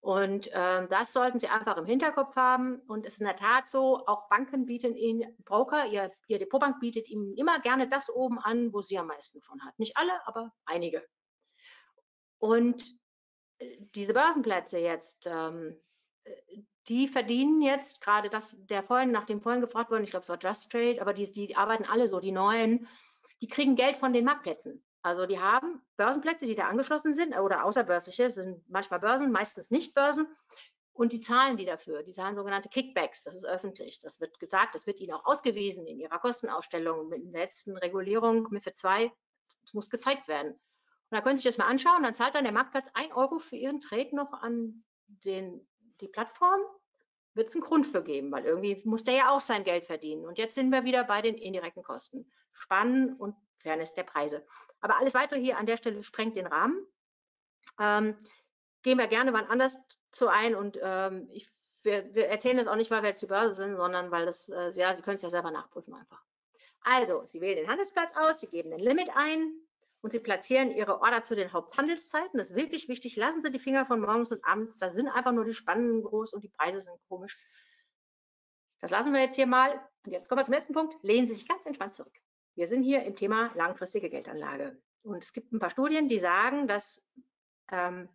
Und äh, das sollten Sie einfach im Hinterkopf haben. Und es ist in der Tat so, auch Banken bieten Ihnen, Broker, ihr, ihr Depotbank bietet Ihnen immer gerne das oben an, wo Sie am meisten von hat. Nicht alle, aber einige. Und äh, diese Börsenplätze jetzt, ähm, äh, die verdienen jetzt gerade das, der vorhin, nach dem vorhin gefragt worden, ich glaube, es war Just Trade, aber die, die arbeiten alle so, die neuen, die kriegen Geld von den Marktplätzen. Also die haben Börsenplätze, die da angeschlossen sind oder außerbörsliche, sind manchmal Börsen, meistens nicht Börsen. Und die zahlen die dafür. Die zahlen sogenannte Kickbacks. Das ist öffentlich. Das wird gesagt, das wird ihnen auch ausgewiesen in ihrer Kostenausstellung mit der letzten Regulierung MIFID 2. Das muss gezeigt werden. Und da können Sie sich das mal anschauen. Dann zahlt dann der Marktplatz 1 Euro für Ihren Trade noch an den, die Plattform. Wird es einen Grund für geben, weil irgendwie muss der ja auch sein Geld verdienen. Und jetzt sind wir wieder bei den indirekten Kosten. Spannen und Fairness der Preise. Aber alles weitere hier an der Stelle sprengt den Rahmen. Ähm, gehen wir gerne wann anders zu ein und ähm, ich, wir, wir, erzählen das auch nicht, weil wir jetzt die Börse sind, sondern weil das, äh, ja, Sie können es ja selber nachprüfen einfach. Also, Sie wählen den Handelsplatz aus, Sie geben den Limit ein und Sie platzieren Ihre Order zu den Haupthandelszeiten. Das ist wirklich wichtig. Lassen Sie die Finger von morgens und abends. Da sind einfach nur die Spannen groß und die Preise sind komisch. Das lassen wir jetzt hier mal. Und jetzt kommen wir zum letzten Punkt. Lehnen Sie sich ganz entspannt zurück. Wir sind hier im Thema langfristige Geldanlage. Und es gibt ein paar Studien, die sagen, dass ähm,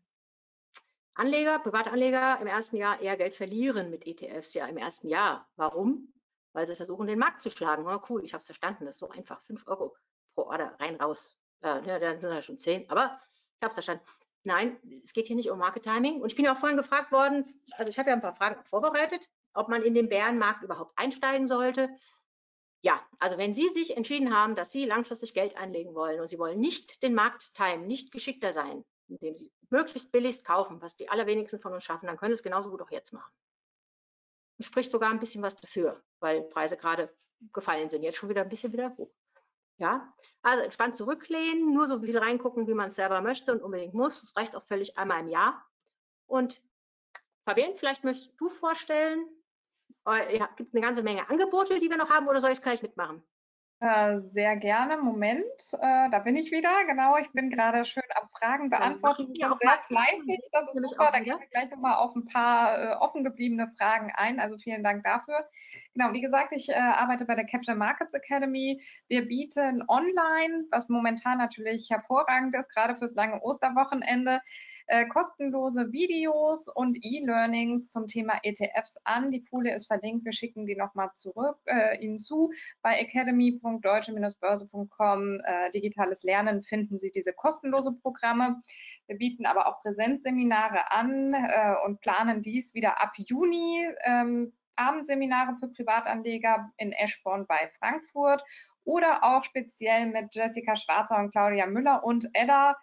Anleger, Privatanleger im ersten Jahr eher Geld verlieren mit ETFs, ja im ersten Jahr. Warum? Weil sie versuchen, den Markt zu schlagen. Oh, cool, ich habe es verstanden, das ist so einfach. 5 Euro pro Order, rein, raus. Äh, ja, dann sind ja schon 10, aber ich habe es verstanden. Nein, es geht hier nicht um Market Timing. Und ich bin auch vorhin gefragt worden, also ich habe ja ein paar Fragen vorbereitet, ob man in den Bärenmarkt überhaupt einsteigen sollte ja, also wenn Sie sich entschieden haben, dass Sie langfristig Geld einlegen wollen und Sie wollen nicht den Markt timen, nicht geschickter sein, indem Sie möglichst billigst kaufen, was die allerwenigsten von uns schaffen, dann können Sie es genauso gut auch jetzt machen. Und spricht sogar ein bisschen was dafür, weil Preise gerade gefallen sind, jetzt schon wieder ein bisschen wieder hoch. Ja, also entspannt zurücklehnen, nur so viel reingucken, wie man es selber möchte und unbedingt muss. Das reicht auch völlig einmal im Jahr. Und Fabienne, vielleicht möchtest du vorstellen, äh, ja, gibt eine ganze Menge Angebote, die wir noch haben, oder soll ich es gleich mitmachen? Äh, sehr gerne. Moment, äh, da bin ich wieder. Genau, ich bin gerade schön am Fragen beantworten. Sie sind sehr fleißig, das ist super. Da gehen wir gleich nochmal auf ein paar äh, offen gebliebene Fragen ein. Also vielen Dank dafür. Genau, wie gesagt, ich äh, arbeite bei der Capital Markets Academy. Wir bieten online, was momentan natürlich hervorragend ist, gerade fürs lange Osterwochenende, äh, kostenlose Videos und E-Learnings zum Thema ETFs an. Die Folie ist verlinkt, wir schicken die nochmal zurück äh, Ihnen zu. Bei academy.deutsche-börse.com äh, digitales Lernen finden Sie diese kostenlose Programme. Wir bieten aber auch Präsenzseminare an äh, und planen dies wieder ab Juni. Ähm, Abendseminare für Privatanleger in Eschborn bei Frankfurt oder auch speziell mit Jessica Schwarzer und Claudia Müller und Edda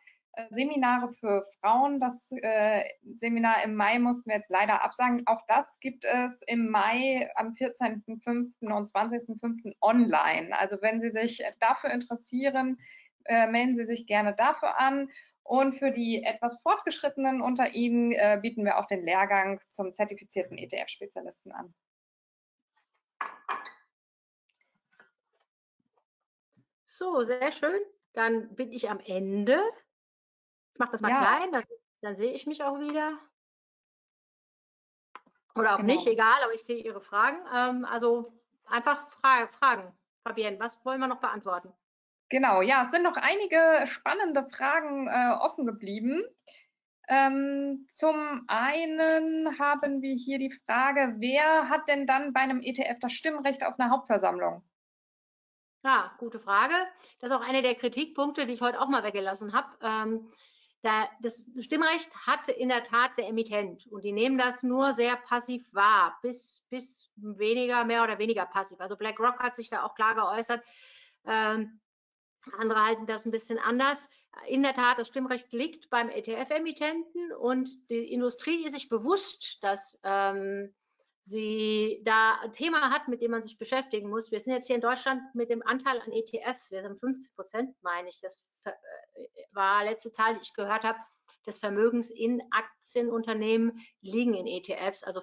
Seminare für Frauen. Das äh, Seminar im Mai mussten wir jetzt leider absagen. Auch das gibt es im Mai am 14.05. und 20.05. online. Also wenn Sie sich dafür interessieren, äh, melden Sie sich gerne dafür an. Und für die etwas fortgeschrittenen unter Ihnen äh, bieten wir auch den Lehrgang zum zertifizierten ETF-Spezialisten an. So, sehr schön. Dann bin ich am Ende. Ich mache das mal ja. klein, dann, dann, sehe ich mich auch wieder. Oder auch genau. nicht, egal, aber ich sehe Ihre Fragen. Ähm, also einfach Fra Fragen. Fabienne, was wollen wir noch beantworten? Genau, ja, es sind noch einige spannende Fragen äh, offen geblieben. Ähm, zum einen haben wir hier die Frage, wer hat denn dann bei einem ETF das Stimmrecht auf einer Hauptversammlung? Ja, gute Frage. Das ist auch einer der Kritikpunkte, die ich heute auch mal weggelassen habe. Ähm, da, das Stimmrecht hatte in der Tat der Emittent und die nehmen das nur sehr passiv wahr, bis, bis weniger, mehr oder weniger passiv. Also BlackRock hat sich da auch klar geäußert. Ähm, andere halten das ein bisschen anders. In der Tat, das Stimmrecht liegt beim ETF-Emittenten und die Industrie ist sich bewusst, dass ähm, sie da ein Thema hat, mit dem man sich beschäftigen muss. Wir sind jetzt hier in Deutschland mit dem Anteil an ETFs, wir sind 50 Prozent, meine ich. Das äh, war letzte Zahl, die ich gehört habe, des Vermögens in Aktienunternehmen liegen in ETFs, also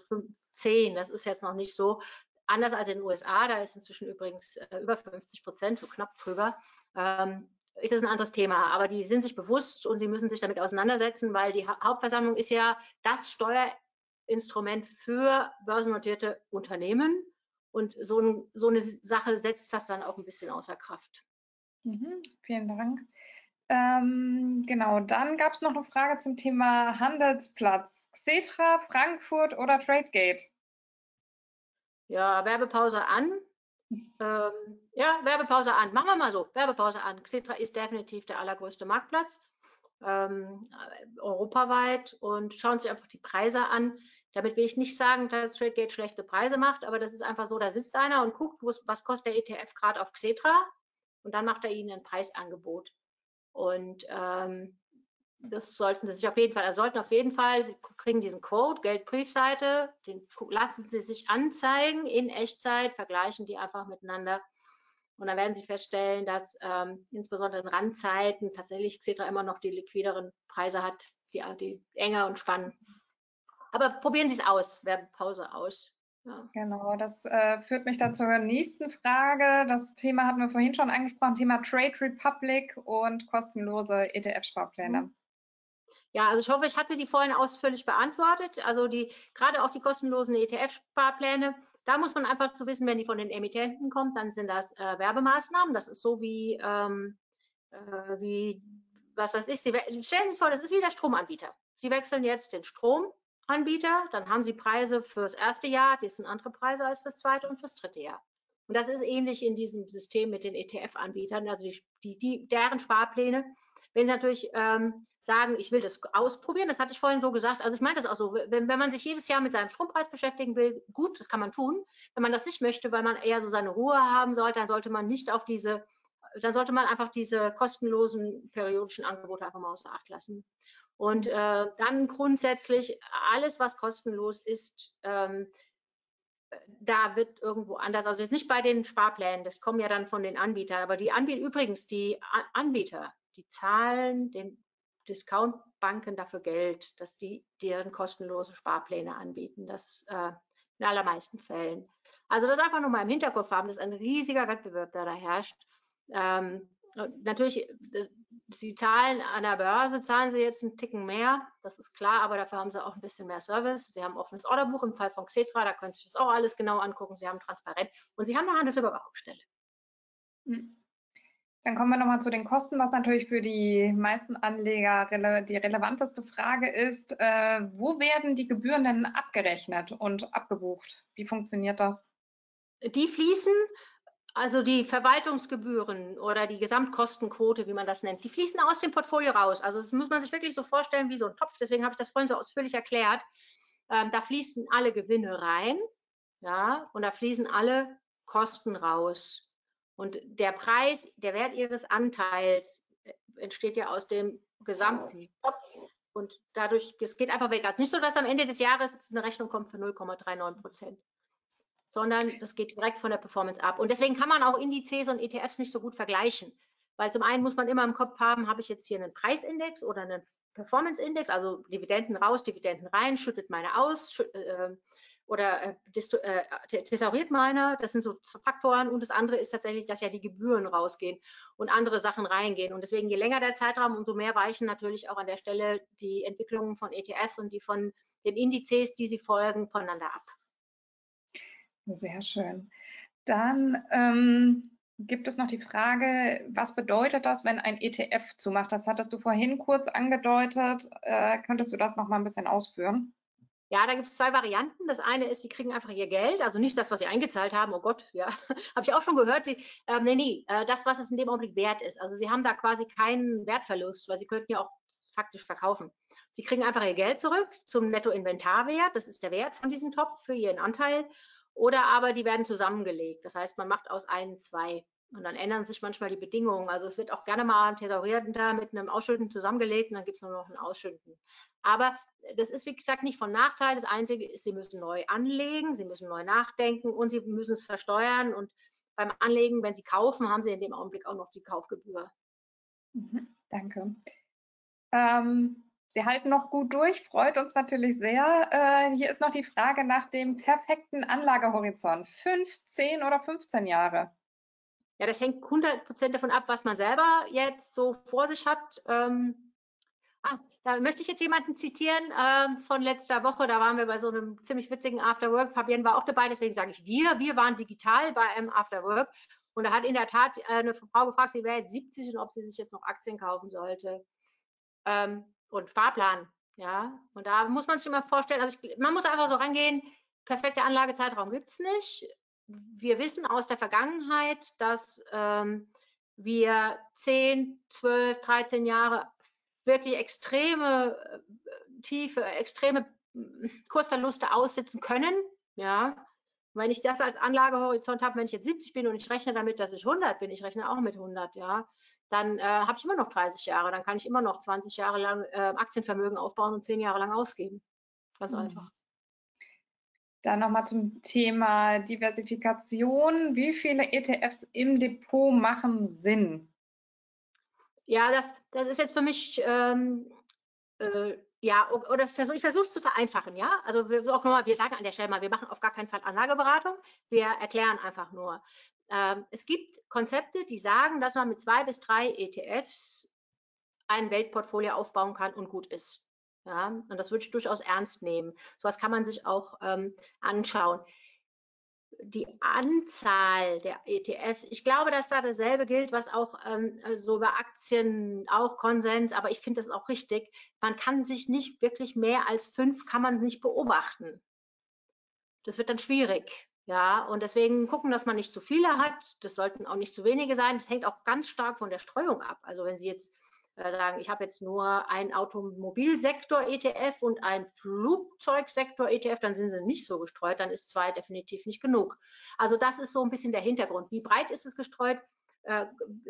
10. Das ist jetzt noch nicht so. Anders als in den USA, da ist inzwischen übrigens äh, über 50 Prozent, so knapp drüber. Ähm, ist das ein anderes Thema. Aber die sind sich bewusst und sie müssen sich damit auseinandersetzen, weil die Hauptversammlung ist ja das Steuer Instrument für börsennotierte Unternehmen. Und so, ein, so, eine Sache setzt das dann auch ein bisschen außer Kraft. Mhm, vielen Dank. Ähm, genau, dann gab es noch eine Frage zum Thema Handelsplatz. Xetra, Frankfurt oder Tradegate? Ja, Werbepause an. Ähm, ja, Werbepause an. Machen wir mal so. Werbepause an. Xetra ist definitiv der allergrößte Marktplatz ähm, europaweit und schauen sich einfach die Preise an. Damit will ich nicht sagen, dass TradeGate schlechte Preise macht, aber das ist einfach so, da sitzt einer und guckt, was kostet der ETF gerade auf Xetra und dann macht er ihnen ein Preisangebot. Und ähm, das sollten Sie sich auf jeden Fall, also sollten auf jeden Fall, Sie kriegen diesen Code, Geldbriefseite, den lassen Sie sich anzeigen in Echtzeit, vergleichen die einfach miteinander und dann werden Sie feststellen, dass ähm, insbesondere in Randzeiten tatsächlich Xetra immer noch die liquideren Preise hat, die, die enger und spannend. Aber probieren Sie es aus, Werbepause aus. Ja. Genau, das äh, führt mich dann zur nächsten Frage. Das Thema hatten wir vorhin schon angesprochen, Thema Trade Republic und kostenlose ETF-Sparpläne. Mhm. Ja, also ich hoffe, ich hatte die vorhin ausführlich beantwortet. Also die gerade auch die kostenlosen ETF-Sparpläne da muss man einfach zu wissen, wenn die von den Emittenten kommt, dann sind das äh, Werbemaßnahmen. Das ist so wie, ähm, äh, wie was weiß ich, Sie, stellen Sie sich vor, das ist wie der Stromanbieter. Sie wechseln jetzt den Stromanbieter, dann haben Sie Preise fürs erste Jahr, die sind andere Preise als fürs zweite und fürs dritte Jahr. Und das ist ähnlich in diesem System mit den ETF-Anbietern, also die, die, deren Sparpläne. Wenn Sie natürlich ähm, sagen, ich will das ausprobieren. Das hatte ich vorhin so gesagt. Also ich meine das auch so. Wenn, wenn man sich jedes Jahr mit seinem Strompreis beschäftigen will, gut, das kann man tun. Wenn man das nicht möchte, weil man eher so seine Ruhe haben sollte, dann sollte man nicht auf diese, dann sollte man einfach diese kostenlosen periodischen Angebote einfach mal außer Acht lassen. Und äh, dann grundsätzlich alles, was kostenlos ist, ähm, da wird irgendwo anders. Also jetzt nicht bei den Sparplänen, das kommen ja dann von den Anbietern, aber die Anbieter, übrigens, die Anbieter, die zahlen den Discountbanken dafür Geld, dass die deren kostenlose Sparpläne anbieten. Das äh, in allermeisten Fällen. Also das einfach nur mal im Hinterkopf haben, das ist ein riesiger Wettbewerb, der da herrscht. Ähm, natürlich, Sie zahlen an der Börse, zahlen Sie jetzt einen Ticken mehr, das ist klar, aber dafür haben Sie auch ein bisschen mehr Service. Sie haben ein offenes Orderbuch im Fall von Xetra, da können Sie sich das auch alles genau angucken. Sie haben transparent und Sie haben eine Handelsüberwachungsstelle. Hm. Dann kommen wir nochmal zu den Kosten, was natürlich für die meisten Anleger rele die relevanteste Frage ist. Äh, wo werden die Gebühren denn abgerechnet und abgebucht? Wie funktioniert das? Die fließen also die Verwaltungsgebühren oder die Gesamtkostenquote, wie man das nennt, die fließen aus dem Portfolio raus. Also das muss man sich wirklich so vorstellen wie so ein Topf. Deswegen habe ich das vorhin so ausführlich erklärt. Ähm, da fließen alle Gewinne rein, ja, und da fließen alle Kosten raus. Und der Preis, der Wert Ihres Anteils äh, entsteht ja aus dem gesamten Topf. Und dadurch, es geht einfach weg. Also nicht so, dass am Ende des Jahres eine Rechnung kommt für 0,39 Prozent sondern das geht direkt von der Performance ab. Und deswegen kann man auch Indizes und ETFs nicht so gut vergleichen. Weil zum einen muss man immer im Kopf haben, habe ich jetzt hier einen Preisindex oder einen Performance-Index, also Dividenden raus, Dividenden rein, schüttet meine aus äh, oder äh, äh, thesauriert meine. Das sind so Faktoren. Und das andere ist tatsächlich, dass ja die Gebühren rausgehen und andere Sachen reingehen. Und deswegen, je länger der Zeitraum, umso mehr weichen natürlich auch an der Stelle die Entwicklungen von ETFs und die von den Indizes, die sie folgen, voneinander ab. Sehr schön. Dann ähm, gibt es noch die Frage, was bedeutet das, wenn ein ETF zumacht? Das hattest du vorhin kurz angedeutet. Äh, könntest du das noch mal ein bisschen ausführen? Ja, da gibt es zwei Varianten. Das eine ist, sie kriegen einfach ihr Geld, also nicht das, was sie eingezahlt haben. Oh Gott, ja, habe ich auch schon gehört. Die, äh, nee, nee, äh, das, was es in dem Augenblick wert ist. Also sie haben da quasi keinen Wertverlust, weil sie könnten ja auch faktisch verkaufen. Sie kriegen einfach ihr Geld zurück zum Nettoinventarwert. Das ist der Wert von diesem Topf für ihren Anteil. Oder aber die werden zusammengelegt. Das heißt, man macht aus einen zwei. Und dann ändern sich manchmal die Bedingungen. Also es wird auch gerne mal ein Tesorierender mit einem Ausschütten zusammengelegt und dann gibt es nur noch ein Ausschütten. Aber das ist, wie gesagt, nicht von Nachteil. Das Einzige ist, Sie müssen neu anlegen, Sie müssen neu nachdenken und Sie müssen es versteuern. Und beim Anlegen, wenn Sie kaufen, haben Sie in dem Augenblick auch noch die Kaufgebühr. Mhm, danke. Ähm, Sie halten noch gut durch, freut uns natürlich sehr. Äh, hier ist noch die Frage nach dem perfekten Anlagehorizont. Fünf, zehn oder 15 Jahre? Ja, das hängt 100 Prozent davon ab, was man selber jetzt so vor sich hat. Ähm, ah, da möchte ich jetzt jemanden zitieren ähm, von letzter Woche. Da waren wir bei so einem ziemlich witzigen Afterwork. Fabienne war auch dabei, deswegen sage ich wir. Wir waren digital bei einem Afterwork. Und da hat in der Tat äh, eine Frau gefragt, sie wäre jetzt 70 und ob sie sich jetzt noch Aktien kaufen sollte. Ähm, und Fahrplan. Ja, und da muss man sich immer vorstellen, also ich, man muss einfach so rangehen, perfekte Anlagezeitraum gibt es nicht. Wir wissen aus der Vergangenheit, dass ähm, wir 10, 12, 13 Jahre wirklich extreme äh, tiefe, extreme Kursverluste aussitzen können. Ja, wenn ich das als Anlagehorizont habe, wenn ich jetzt 70 bin und ich rechne damit, dass ich 100 bin, ich rechne auch mit 100, ja, dann äh, habe ich immer noch 30 Jahre, dann kann ich immer noch 20 Jahre lang äh, Aktienvermögen aufbauen und 10 Jahre lang ausgeben. Ganz mhm. einfach. Dann nochmal zum Thema Diversifikation. Wie viele ETFs im Depot machen Sinn? Ja, das, das ist jetzt für mich, ähm, äh, ja, oder versuch, ich versuche es zu vereinfachen, ja. Also wir, auch nochmal, wir sagen an der Stelle mal, wir machen auf gar keinen Fall Anlageberatung, wir erklären einfach nur. Ähm, es gibt Konzepte, die sagen, dass man mit zwei bis drei ETFs ein Weltportfolio aufbauen kann und gut ist. Ja, und das würde ich durchaus ernst nehmen. So was kann man sich auch ähm, anschauen. Die Anzahl der ETFs, ich glaube, dass da dasselbe gilt, was auch ähm, so über Aktien auch Konsens, aber ich finde das auch richtig. Man kann sich nicht wirklich mehr als fünf kann man nicht beobachten. Das wird dann schwierig. Ja, und deswegen gucken, dass man nicht zu viele hat. Das sollten auch nicht zu wenige sein. Das hängt auch ganz stark von der Streuung ab. Also wenn Sie jetzt äh, sagen, ich habe jetzt nur einen Automobilsektor-ETF und einen Flugzeugsektor-ETF, dann sind sie nicht so gestreut, dann ist zwei definitiv nicht genug. Also das ist so ein bisschen der Hintergrund. Wie breit ist es gestreut? Äh,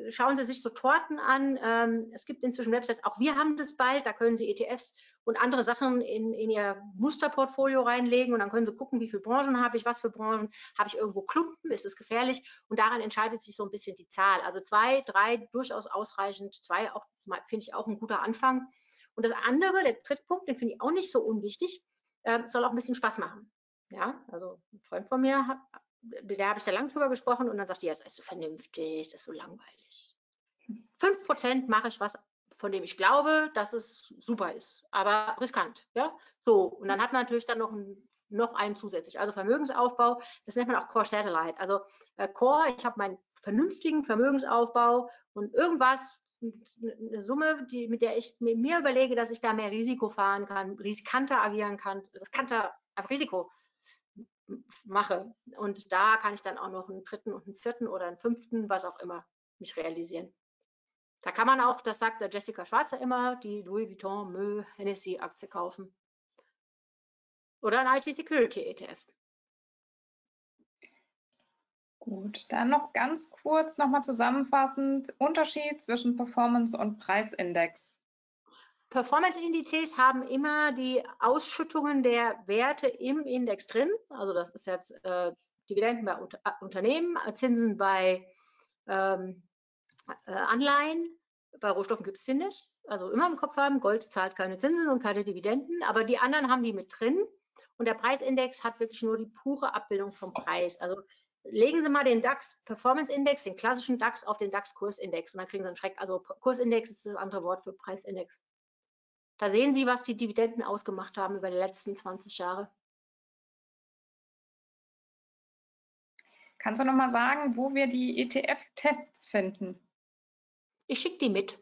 schauen Sie sich so Torten an. Ähm, es gibt inzwischen Websites, auch wir haben das bald, da können Sie ETFs und andere Sachen in, in Ihr Musterportfolio reinlegen und dann können Sie gucken, wie viele Branchen habe ich, was für Branchen, habe ich irgendwo Klumpen, ist es gefährlich und daran entscheidet sich so ein bisschen die Zahl. Also zwei, drei durchaus ausreichend, zwei auch finde ich auch ein guter Anfang. Und das andere, der dritte Punkt, den finde ich auch nicht so unwichtig, äh, soll auch ein bisschen Spaß machen. Ja, also ein Freund von mir der habe ich da lang drüber gesprochen und dann sagt die, ja, das ist so vernünftig, das ist so langweilig. 5% mache ich was, von dem ich glaube, dass es super ist, aber riskant. Ja? So, und dann hat man natürlich dann noch ein noch einen zusätzlich. Also Vermögensaufbau, das nennt man auch Core Satellite. Also äh, Core, ich habe meinen vernünftigen Vermögensaufbau und irgendwas, eine Summe, die, mit der ich mir überlege, dass ich da mehr Risiko fahren kann, riskanter agieren kann, riskanter auf Risiko mache. Und da kann ich dann auch noch einen dritten und einen vierten oder einen fünften, was auch immer, mich realisieren. Da kann man auch, das sagt der Jessica Schwarzer immer, die Louis Vuitton Mö Hennessy Aktie kaufen. Oder ein IT Security ETF. Gut, dann noch ganz kurz nochmal zusammenfassend Unterschied zwischen Performance und Preisindex. Performance-Indizes haben immer die Ausschüttungen der Werte im Index drin. Also das ist jetzt äh, Dividenden bei Unter Unternehmen, Zinsen bei ähm, äh, Anleihen. Bei Rohstoffen gibt es die nicht. Also immer im Kopf haben, Gold zahlt keine Zinsen und keine Dividenden, aber die anderen haben die mit drin. Und der Preisindex hat wirklich nur die pure Abbildung vom Preis. Also legen Sie mal den DAX Performance Index, den klassischen DAX auf den DAX Kursindex und dann kriegen Sie einen Schreck. Also Kursindex ist das andere Wort für Preisindex. Da sehen Sie, was die Dividenden ausgemacht haben über die letzten 20 Jahre. Kannst du noch mal sagen, wo wir die ETF-Tests finden? Ich schicke die mit.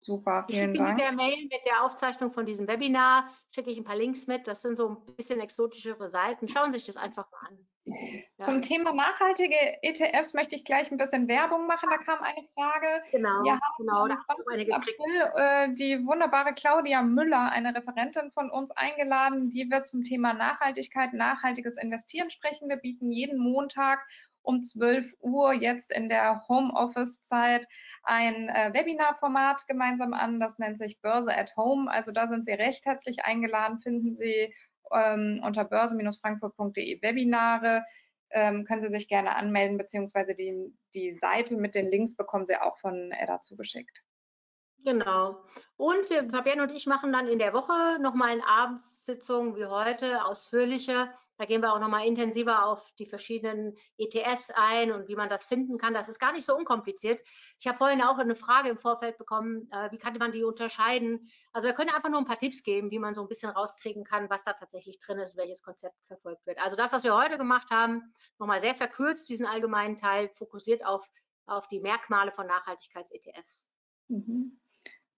Super, vielen ich Dank. Mit der Mail, mit der Aufzeichnung von diesem Webinar schicke ich ein paar Links mit. Das sind so ein bisschen exotischere Seiten. Schauen Sie sich das einfach mal an. Ja. Zum Thema nachhaltige ETFs möchte ich gleich ein bisschen Werbung machen. Da kam eine Frage. Genau, haben genau. Am 20. April äh, die wunderbare Claudia Müller, eine Referentin von uns, eingeladen. Die wird zum Thema Nachhaltigkeit, nachhaltiges Investieren sprechen. Wir bieten jeden Montag um 12 Uhr jetzt in der Homeoffice-Zeit ein äh, Webinar-Format gemeinsam an. Das nennt sich Börse at Home. Also da sind Sie recht herzlich eingeladen, finden Sie ähm, unter börse-frankfurt.de Webinare. Ähm, können Sie sich gerne anmelden, beziehungsweise die, die Seite mit den Links bekommen Sie auch von Edda zugeschickt. Genau. Und wir, Fabienne und ich machen dann in der Woche nochmal eine Abendssitzung wie heute, ausführliche. Da gehen wir auch nochmal intensiver auf die verschiedenen ETFs ein und wie man das finden kann. Das ist gar nicht so unkompliziert. Ich habe vorhin auch eine Frage im Vorfeld bekommen, äh, wie kann man die unterscheiden? Also wir können einfach nur ein paar Tipps geben, wie man so ein bisschen rauskriegen kann, was da tatsächlich drin ist, welches Konzept verfolgt wird. Also das, was wir heute gemacht haben, nochmal sehr verkürzt, diesen allgemeinen Teil, fokussiert auf, auf die Merkmale von Nachhaltigkeits-ETFs. Mhm.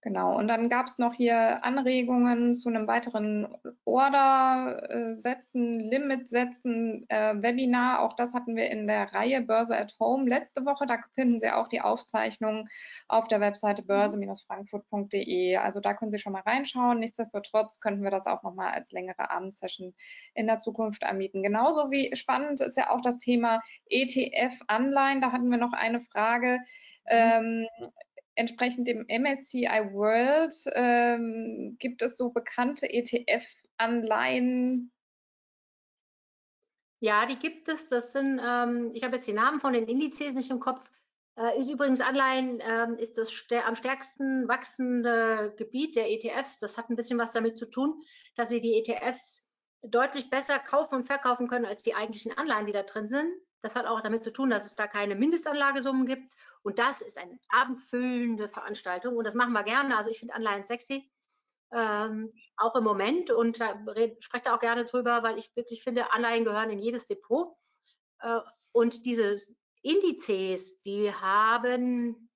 Genau, und dann gab es noch hier Anregungen zu einem weiteren Order äh, setzen, Limit setzen, äh, Webinar. Auch das hatten wir in der Reihe Börse at Home letzte Woche. Da finden Sie auch die Aufzeichnungen auf der Webseite börse-frankfurt.de. Also da können Sie schon mal reinschauen. Nichtsdestotrotz könnten wir das auch nochmal als längere Abendsession in der Zukunft anbieten. Genauso wie spannend ist ja auch das Thema ETF-Anleihen. Da hatten wir noch eine Frage. Ähm, entsprechend dem MSCI World ähm, gibt es so bekannte ETF-Anleihen. Ja, die gibt es. Das sind, ähm, ich habe jetzt die Namen von den Indizes nicht im Kopf. Äh, ist übrigens Anleihen ähm, ist das st am stärksten wachsende Gebiet der ETFs. Das hat ein bisschen was damit zu tun, dass sie die ETFs deutlich besser kaufen und verkaufen können als die eigentlichen Anleihen, die da drin sind. Das hat auch damit zu tun, dass es da keine Mindestanlagesummen gibt. Und das ist eine abendfüllende Veranstaltung. Und das machen wir gerne. Also ich finde Anleihen sexy. Ähm, auch im Moment. Und da spreche da auch gerne drüber, weil ich wirklich finde, Anleihen gehören in jedes Depot. Äh, und diese Indizes, die haben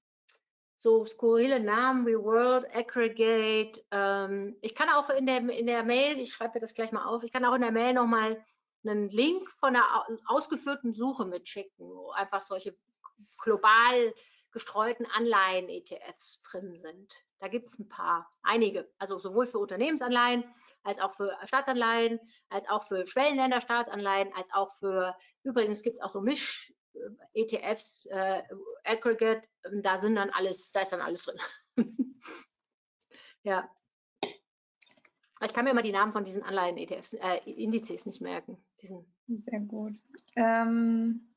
so skurrile Namen wie World Aggregate. Ähm, ich kann auch in der, in der Mail, ich schreibe mir das gleich mal auf, ich kann auch in der Mail nochmal einen Link von einer ausgeführten Suche mitschicken, wo einfach solche global gestreuten Anleihen-ETFs drin sind. Da gibt es ein paar, einige, also sowohl für Unternehmensanleihen als auch für Staatsanleihen, als auch für Schwellenländer-Staatsanleihen, als auch für, übrigens gibt es auch so Misch-ETFs, äh, Aggregate, da sind dann alles, da ist dann alles drin. ja. Ich kann mir immer die Namen von diesen Anleihen-ETFs, äh, Indizes nicht merken. Sehr gut. Ähm,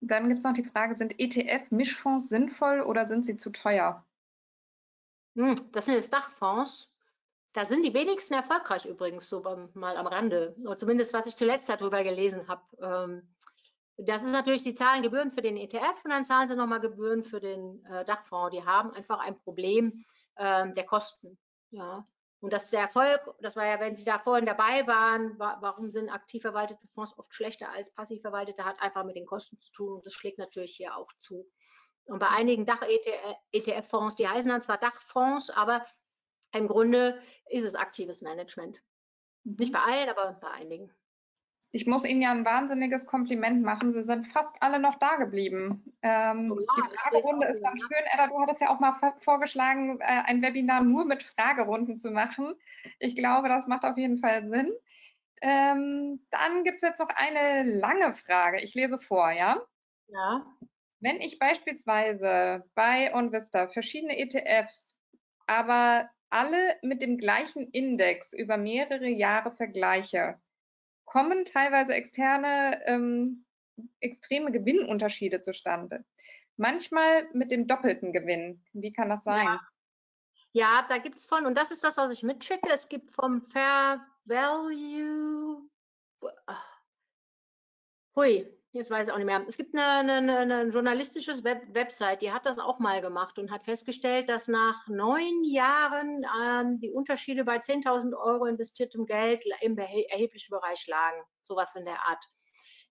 dann gibt es noch die Frage, sind ETF-Mischfonds sinnvoll oder sind sie zu teuer? Hm, das sind jetzt Dachfonds. Da sind die wenigsten erfolgreich übrigens, so beim, mal am Rande. Oder zumindest, was ich zuletzt darüber gelesen habe. Ähm, Das ist natürlich, sie zahlen Gebühren für den ETF und dann zahlen sie nochmal Gebühren für den äh, Dachfonds. Die haben einfach ein Problem äh, der Kosten. Ja. Und das der Erfolg, das war ja, wenn Sie da vorhin dabei waren, wa warum sind aktiv verwaltete Fonds oft schlechter als passiv verwaltete, hat einfach mit den Kosten zu tun und das schlägt natürlich hier auch zu. Und bei einigen Dach-ETF-Fonds, die heißen dann zwar Dachfonds, aber im Grunde ist es aktives Management. Nicht bei allen, aber bei einigen. Ich muss Ihnen ja ein wahnsinniges Kompliment machen. Sie sind fast alle noch da geblieben. Ähm, oh ja, die Fragerunde ist ganz schön. Edda, du hattest ja auch mal vorgeschlagen, äh, ein Webinar nur mit Fragerunden zu machen. Ich glaube, das macht auf jeden Fall Sinn. Ähm, dann gibt es jetzt noch eine lange Frage. Ich lese vor, ja? Ja. Wenn ich beispielsweise bei OnVista verschiedene ETFs, aber alle mit dem gleichen Index über mehrere Jahre vergleiche, kommen teilweise externe ähm, extreme Gewinnunterschiede zustande. Manchmal mit dem doppelten Gewinn. Wie kann das sein? Ja, ja da gibt es von, und das ist das, was ich mitschicke, es gibt vom Fair Value, hui, jetzt weiß ich auch nicht mehr. Es gibt eine, eine, eine journalistische Web Website, die hat das auch mal gemacht und hat festgestellt, dass nach neun Jahren ähm, die Unterschiede bei 10.000 Euro investiertem Geld im erheblichen Bereich lagen. Sowas in der Art.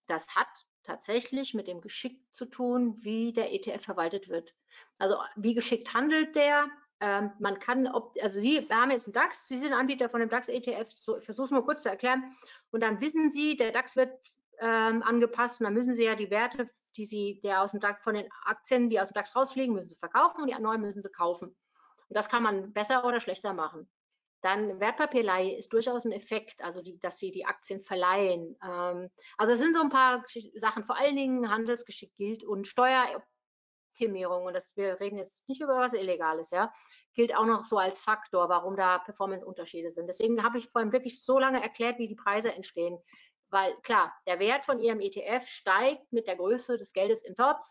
Das hat tatsächlich mit dem Geschick zu tun, wie der ETF verwaltet wird. Also wie geschickt handelt der? Ähm, man kann, ob, also Sie haben jetzt einen DAX, Sie sind Anbieter von dem DAX-ETF, so, ich versuche es mal kurz zu erklären. Und dann wissen Sie, der DAX wird ähm, angepasst und dann müssen Sie ja die Werte, die Sie, der aus dem DAX, von den Aktien, die aus dem DAX rausfliegen, müssen Sie verkaufen und die neuen müssen Sie kaufen. Und das kann man besser oder schlechter machen. Dann Wertpapierleihe ist durchaus ein Effekt, also die, dass sie die Aktien verleihen. Ähm, also es sind so ein paar Sachen, vor allen Dingen Handelsgeschick gilt und Steueroptimierung. Und das, wir reden jetzt nicht über was Illegales, ja, gilt auch noch so als Faktor, warum da Performance-Unterschiede sind. Deswegen habe ich vorhin wirklich so lange erklärt, wie die Preise entstehen. Weil klar, der Wert von Ihrem ETF steigt mit der Größe des Geldes im Topf.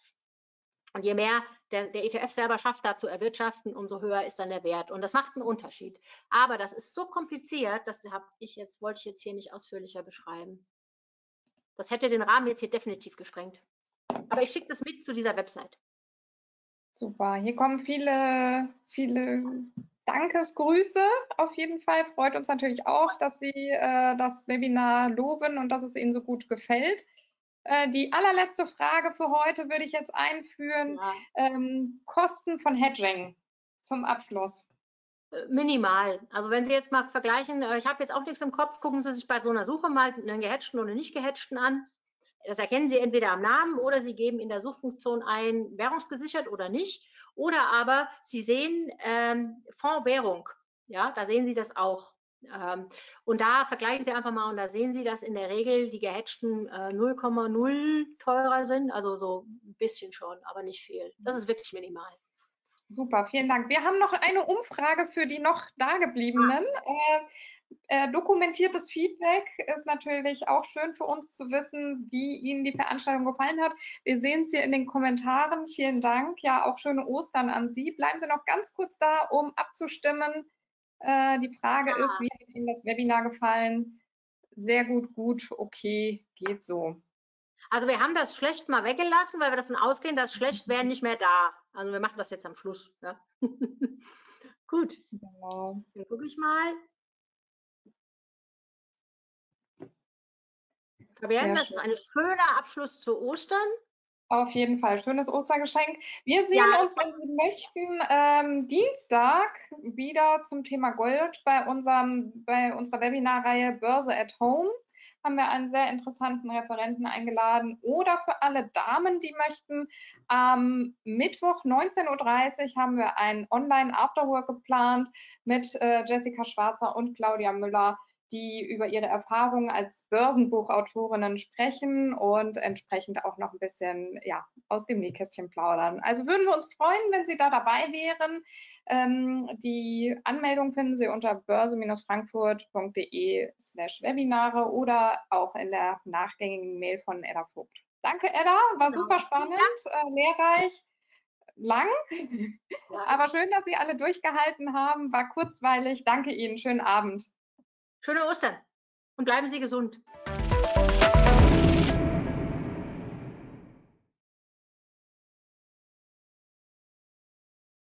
Und je mehr der, der, ETF selber schafft, da zu erwirtschaften, umso höher ist dann der Wert. Und das macht einen Unterschied. Aber das ist so kompliziert, das ich jetzt, wollte ich jetzt hier nicht ausführlicher beschreiben. Das hätte den Rahmen jetzt hier definitiv gesprengt. Aber ich schicke das mit zu dieser Website. Super. Hier kommen viele, viele Dankesgrüße auf jeden Fall. Freut uns natürlich auch, dass Sie äh, das Webinar loben und dass es Ihnen so gut gefällt. Äh, die allerletzte Frage für heute würde ich jetzt einführen. Ja. Ähm, Kosten von Hedging zum Abschluss. Äh, minimal. Also wenn Sie jetzt mal vergleichen, äh, ich habe jetzt auch nichts im Kopf, gucken Sie sich bei so einer Suche mal einen gehatchten oder nicht gehatchten an. Das erkennen Sie entweder am Namen oder Sie geben in der Suchfunktion ein, währungsgesichert oder nicht. Oder aber Sie sehen ähm, Fondswährung. Ja, da sehen Sie das auch. Ähm, und da vergleichen Sie einfach mal und da sehen Sie, dass in der Regel die gehatchten 0,0 äh, teurer sind. Also so ein bisschen schon, aber nicht viel. Das ist wirklich minimal. Super, vielen Dank. Wir haben noch eine Umfrage für die noch Dagebliebenen. Äh, äh, dokumentiertes Feedback ist natürlich auch schön für uns zu wissen, wie Ihnen die Veranstaltung gefallen hat. Wir sehen es hier in den Kommentaren. Vielen Dank. Ja, auch schöne Ostern an Sie. Bleiben Sie noch ganz kurz da, um abzustimmen. Äh, die Frage ja. ist, wie hat Ihnen das Webinar gefallen? Sehr gut, gut, okay, geht so. Also wir haben das schlecht mal weggelassen, weil wir davon ausgehen, dass schlecht wäre nicht mehr da. Also wir machen das jetzt am Schluss. Ja. gut. Genau. Dann gucke ich mal. Fabienne, das ist ein schöner Abschluss zu Ostern. Auf jeden Fall, schönes Ostergeschenk. Wir sehen ja, uns, wenn Sie möchten, ähm, Dienstag wieder zum Thema Gold bei, unserem, bei unserer Webinarreihe Börse at Home. Haben wir einen sehr interessanten Referenten eingeladen. Oder für alle Damen, die möchten, am Mittwoch 19.30 Uhr haben wir ein Online-Afterwork geplant mit äh, Jessica Schwarzer und Claudia Müller die über ihre Erfahrungen als Börsenbuchautorinnen sprechen und entsprechend auch noch ein bisschen ja, aus dem Nähkästchen plaudern. Also würden wir uns freuen, wenn Sie da dabei wären. Ähm, die Anmeldung finden Sie unter börse-frankfurt.de slash Webinare oder auch in der nachgängigen Mail von Edda Vogt. Danke, Edda, war genau. super spannend, äh, lehrreich lang, aber schön, dass Sie alle durchgehalten haben. War kurzweilig. Danke Ihnen. Schönen Abend. Schöne Ostern und bleiben Sie gesund.